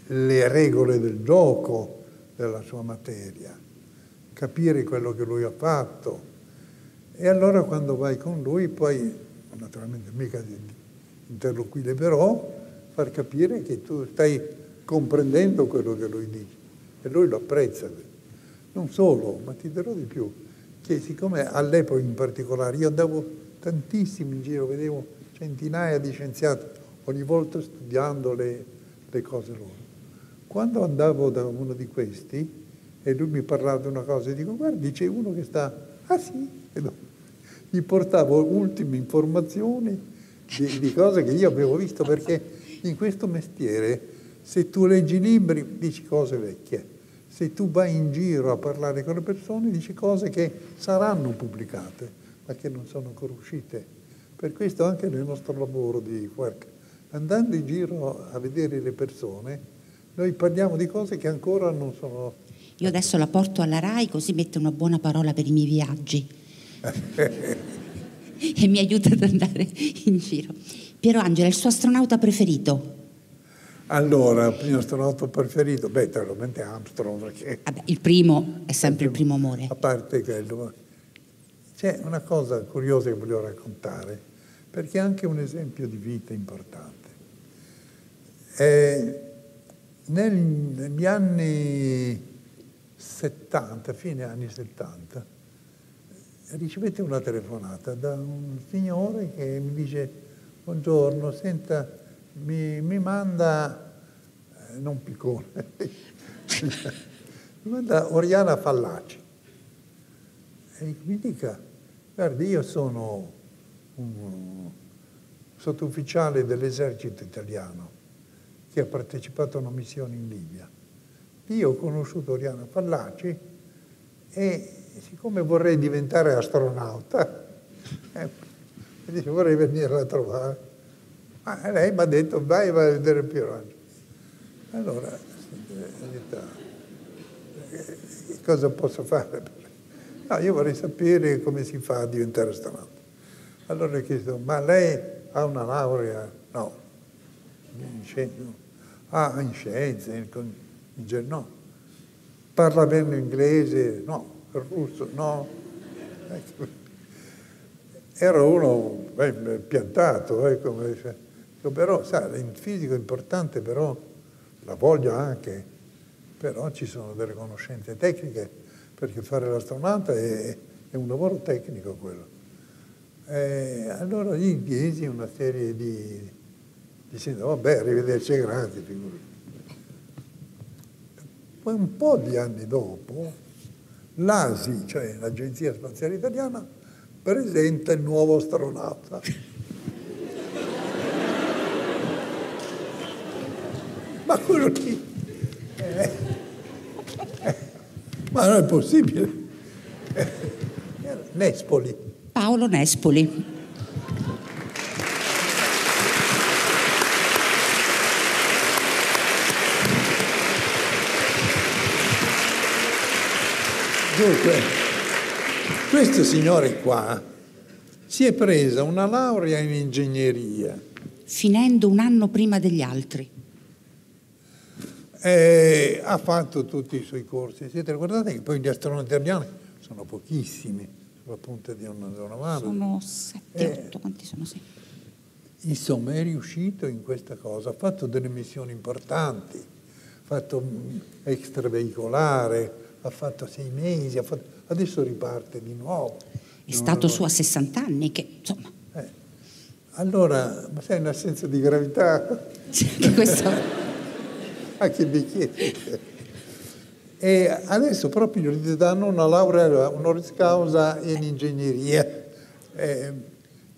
le regole del gioco della sua materia, capire quello che lui ha fatto. E allora quando vai con lui puoi, naturalmente mica interloquire però, far capire che tu stai comprendendo quello che lui dice e lui lo apprezza. Non solo, ma ti dirò di più, che siccome all'epoca in particolare io andavo tantissimo in giro, vedevo centinaia di scienziati ogni volta studiando le, le cose loro. Quando andavo da uno di questi e lui mi parlava di una cosa dico guardi c'è uno che sta, ah sì, gli portavo ultime informazioni di, di cose che io avevo visto perché in questo mestiere se tu leggi libri dici cose vecchie, se tu vai in giro a parlare con le persone dici cose che saranno pubblicate ma che non sono ancora uscite. Per questo anche nel nostro lavoro di Quark, andando in giro a vedere le persone, noi parliamo di cose che ancora non sono... Io adesso la porto alla RAI così mette una buona parola per i miei viaggi. e mi aiuta ad andare in giro. Piero Angela, il suo astronauta preferito? Allora, il mio astronauta preferito, beh, naturalmente Armstrong. Perché... Vabbè, il primo è sempre il primo amore. A parte quello, c'è una cosa curiosa che voglio raccontare, perché è anche un esempio di vita importante. Nel, negli anni 70, fine anni 70, ricevete una telefonata da un signore che mi dice buongiorno, senta, mi, mi manda, eh, non Piccone, mi manda Oriana Fallaci. E mi dica, guardi, io sono un sottufficiale dell'esercito italiano che ha partecipato a una missione in Libia. Io ho conosciuto Oriana Fallaci e siccome vorrei diventare astronauta, eh, vorrei venire a trovare. Ma lei mi ha detto vai, vai a vedere Piero Allora, eh, cosa posso fare? No, io vorrei sapere come si fa a diventare astronauta. Allora ho chiesto, ma lei ha una laurea? No. Ah, in scienze, in, in, no. Parla bene l'inglese? No. Il russo? No. Era uno beh, piantato, eh, come. Però, sai, in fisico è importante, però la voglio anche, però ci sono delle conoscenze tecniche, perché fare l'astronauta è, è un lavoro tecnico quello. E allora gli chiesi una serie di, dicendo vabbè arrivederci grazie figurati. Poi un po' di anni dopo l'ASI, cioè l'Agenzia Spaziale Italiana, presenta il nuovo astronauta. ma quello lì... Eh, ma non è possibile. Nespoli. Paolo Nespoli. Dunque, questo signore qua si è presa una laurea in ingegneria. Finendo un anno prima degli altri. E ha fatto tutti i suoi corsi. Siete ricordati che poi gli astronauti italiani sono pochissimi, sulla punta di una, di una mano. Sono sette, otto, quanti sono? Sì. Insomma, è riuscito in questa cosa, ha fatto delle missioni importanti, ha fatto extraveicolare, ha fatto sei mesi, fatto... adesso riparte di nuovo. È stato su a 60 anni che, insomma... Eh. Allora, ma sei in assenza di gravità? Sì, questo... a chi mi chiede? E adesso proprio gli danno una laurea honoris causa in ingegneria. Eh,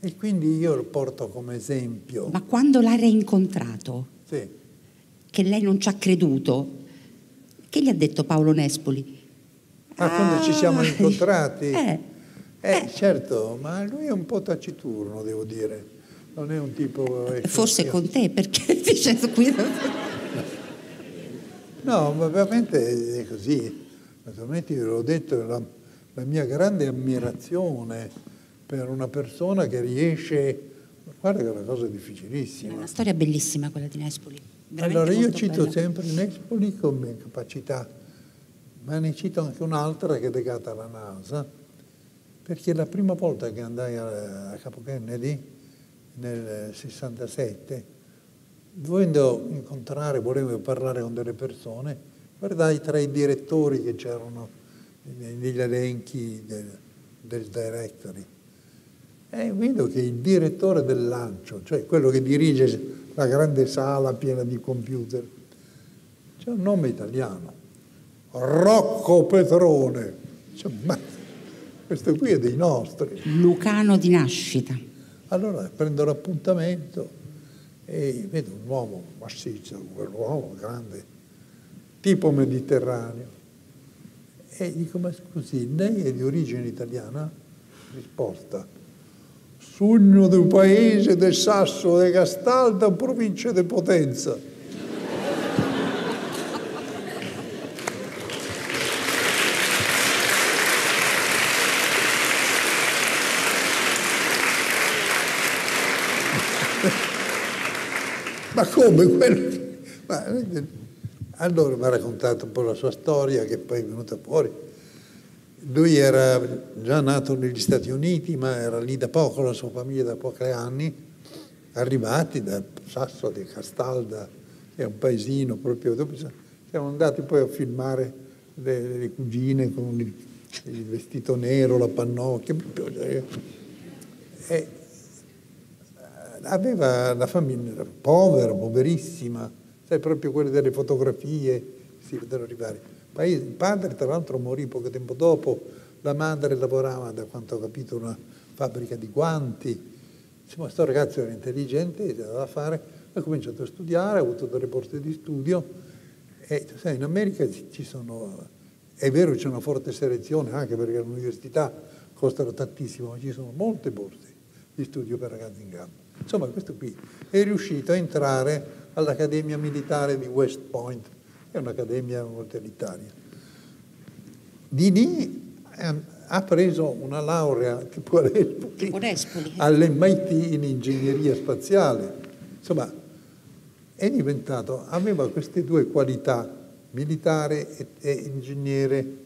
e quindi io lo porto come esempio. Ma quando l'ha reincontrato, sì. che lei non ci ha creduto, Che gli ha detto Paolo Nespoli? Ah, quando ci siamo Ah, incontrati? Eh, Eh, certo, ma lui è un po' taciturno, devo dire. Non è un tipo... eh, forse che- con te, perché dice qui... No, ma veramente è così. Naturalmente io l'ho detto, la, la mia grande ammirazione per una persona che riesce... Guarda che è una cosa È difficilissima. una storia bellissima quella di Nespoli. veramente Allora io cito bella. sempre Nespoli come capacità, ma ne cito anche un'altra che è legata alla NASA, perché la prima volta che andai a, a Capo Kennedy, nel 67, dovendo incontrare, volevo parlare con delle persone, guardai tra i direttori che c'erano negli elenchi del, del directory. E vedo che il direttore del lancio, cioè quello che dirige la grande sala piena di computer, c'è un nome italiano, Rocco Petrone. Cioè, ma questo qui è dei nostri. Lucano di nascita. Allora prendo l'appuntamento e vedo un uomo massiccio, quell'uomo grande, tipo mediterraneo. E dico, ma scusi, lei è di origine italiana? Risposta, sogno un paese del Sasso de Castalda, provincia di Potenza. Ma come quello? Ma, eh, allora mi ha raccontato un po' la sua storia che poi è venuta fuori. Lui era già nato negli Stati Uniti, ma era lì da poco, la sua famiglia da pochi anni, arrivati dal Sasso di Castalda, che è un paesino proprio dove siamo andati poi a filmare le, le cugine con il, il vestito nero, la pannocchia, cioè, e, aveva la famiglia era povera, poverissima, sai, proprio quelle delle fotografie si vedono arrivare. Il padre, tra l'altro, morì poco tempo dopo, la madre lavorava, da quanto ho capito, una fabbrica di guanti. Insomma, questo ragazzo era intelligente, aveva da fare, ha cominciato a studiare, ha avuto delle borse di studio e sai, in America ci sono, è vero c'è una forte selezione, anche perché le università costano tantissimo, ma ci sono molte borse di studio per ragazzi in gamba. Insomma, questo qui è riuscito a entrare all'Accademia Militare di West Point, che è un'accademia molto elitaria. Di lì eh, ha preso una laurea tipo Nespoli. all'MIT in ingegneria spaziale. Insomma, è diventato, aveva queste due qualità, militare e, e ingegnere,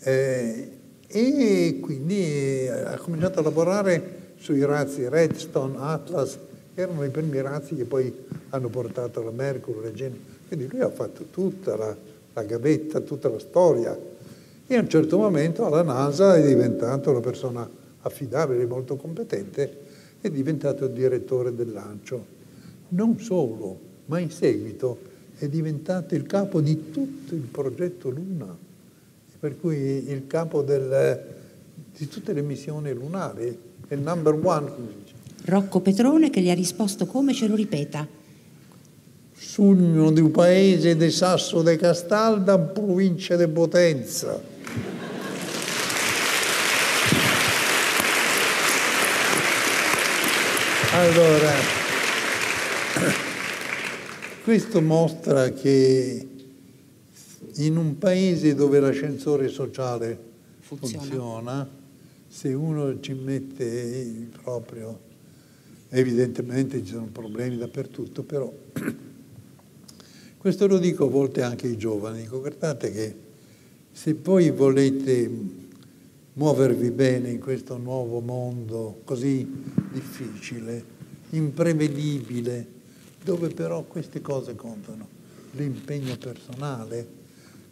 eh, e quindi eh, ha cominciato a lavorare sui razzi Redstone, Atlas, che erano i primi razzi che poi hanno portato la Mercury, la Gemini. Quindi lui ha fatto tutta la, la gavetta, tutta la storia. E a un certo momento alla NASA è diventato una persona affidabile, molto competente, è diventato direttore del lancio. Non solo, ma in seguito è diventato il capo di tutto il progetto Luna, per cui il capo del, di tutte le missioni lunari, è il number one. Rocco Petrone che gli ha risposto come ce lo ripeta. Sogno di un paese di Sasso de Castalda, provincia di Potenza. Allora, questo mostra che in un paese dove l'ascensore sociale Funziona. funziona, se uno ci mette proprio, evidentemente ci sono problemi dappertutto, però questo lo dico a volte anche ai giovani, dico guardate che se poi volete muovervi bene in questo nuovo mondo così difficile, imprevedibile, dove però queste cose contano, l'impegno personale,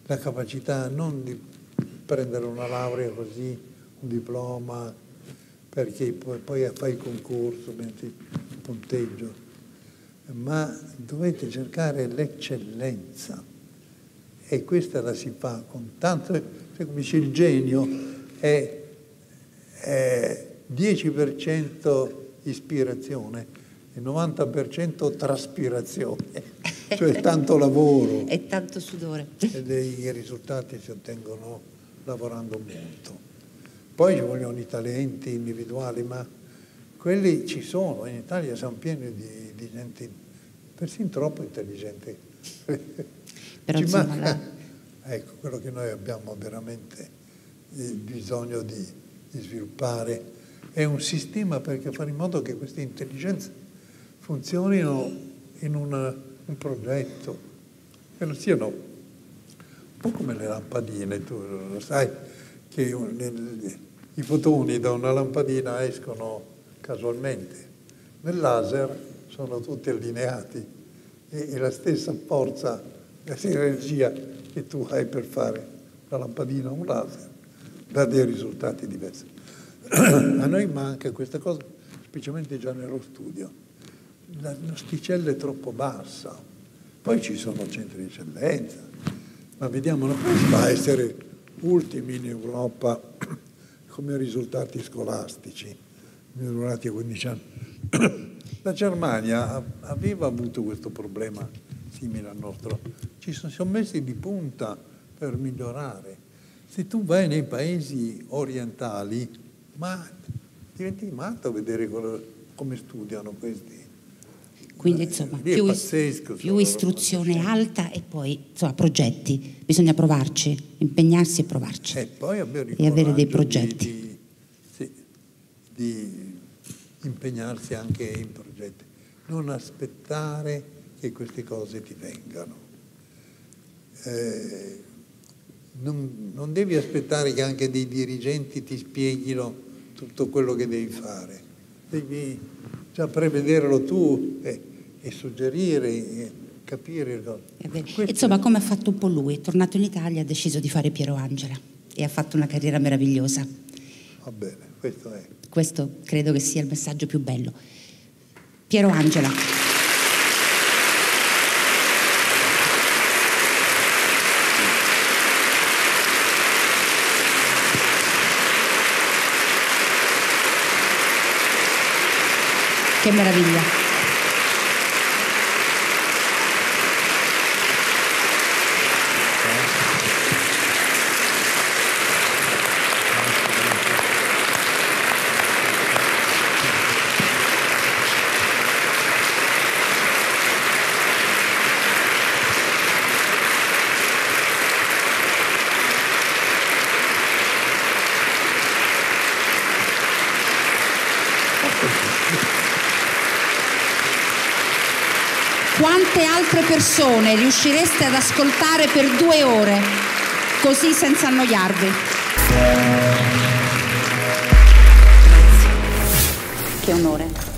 la capacità non di prendere una laurea così, diploma, perché poi, poi fai il concorso, metti il punteggio, ma dovete cercare l'eccellenza e questa la si fa con tanto, come dice il genio, è, è 10% ispirazione e 90% traspirazione. cioè tanto lavoro. E tanto sudore. E dei risultati si ottengono lavorando molto. Poi ci vogliono i talenti individuali, ma quelli ci sono. In Italia siamo pieni di, di gente, persino troppo intelligente. Però ci manca, la... ecco, quello che noi abbiamo veramente eh, bisogno di, di sviluppare è un sistema per fare in modo che queste intelligenze funzionino in una, un progetto, che non siano un po' come le lampadine, tu lo sai che i fotoni da una lampadina escono casualmente, nel laser sono tutti allineati e, e la stessa forza, la stessa energia che tu hai per fare la lampadina o un laser dà dei risultati diversi. A noi manca questa cosa, specialmente già nello studio. L'asticella è troppo bassa, poi ci sono centri di eccellenza, ma vediamo, si fa essere ultimi in Europa come risultati scolastici, durati 15 anni. La Germania aveva avuto questo problema simile al nostro, ci sono, messi di punta per migliorare. Se tu vai nei paesi orientali, ma diventi matto a vedere come studiano questi. Quindi insomma più, pazzesco, più istruzione alta e poi insomma, progetti, bisogna provarci, impegnarsi e provarci. E poi e avere dei progetti. Di, di, di impegnarsi anche in progetti, non aspettare che queste cose ti vengano. Eh, non, non, devi aspettare che anche dei dirigenti ti spieghino tutto quello che devi fare, devi già prevederlo tu e, e suggerire, e capire. Questo... Insomma, come ha fatto un po' lui, è tornato in Italia, ha deciso di fare Piero Angela e ha fatto una carriera meravigliosa. Va bene, questo è. Questo credo che sia il messaggio più bello. Piero Angela. Che meraviglia. Quante altre persone riuscireste ad ascoltare per due ore, così senza annoiarvi? Che onore.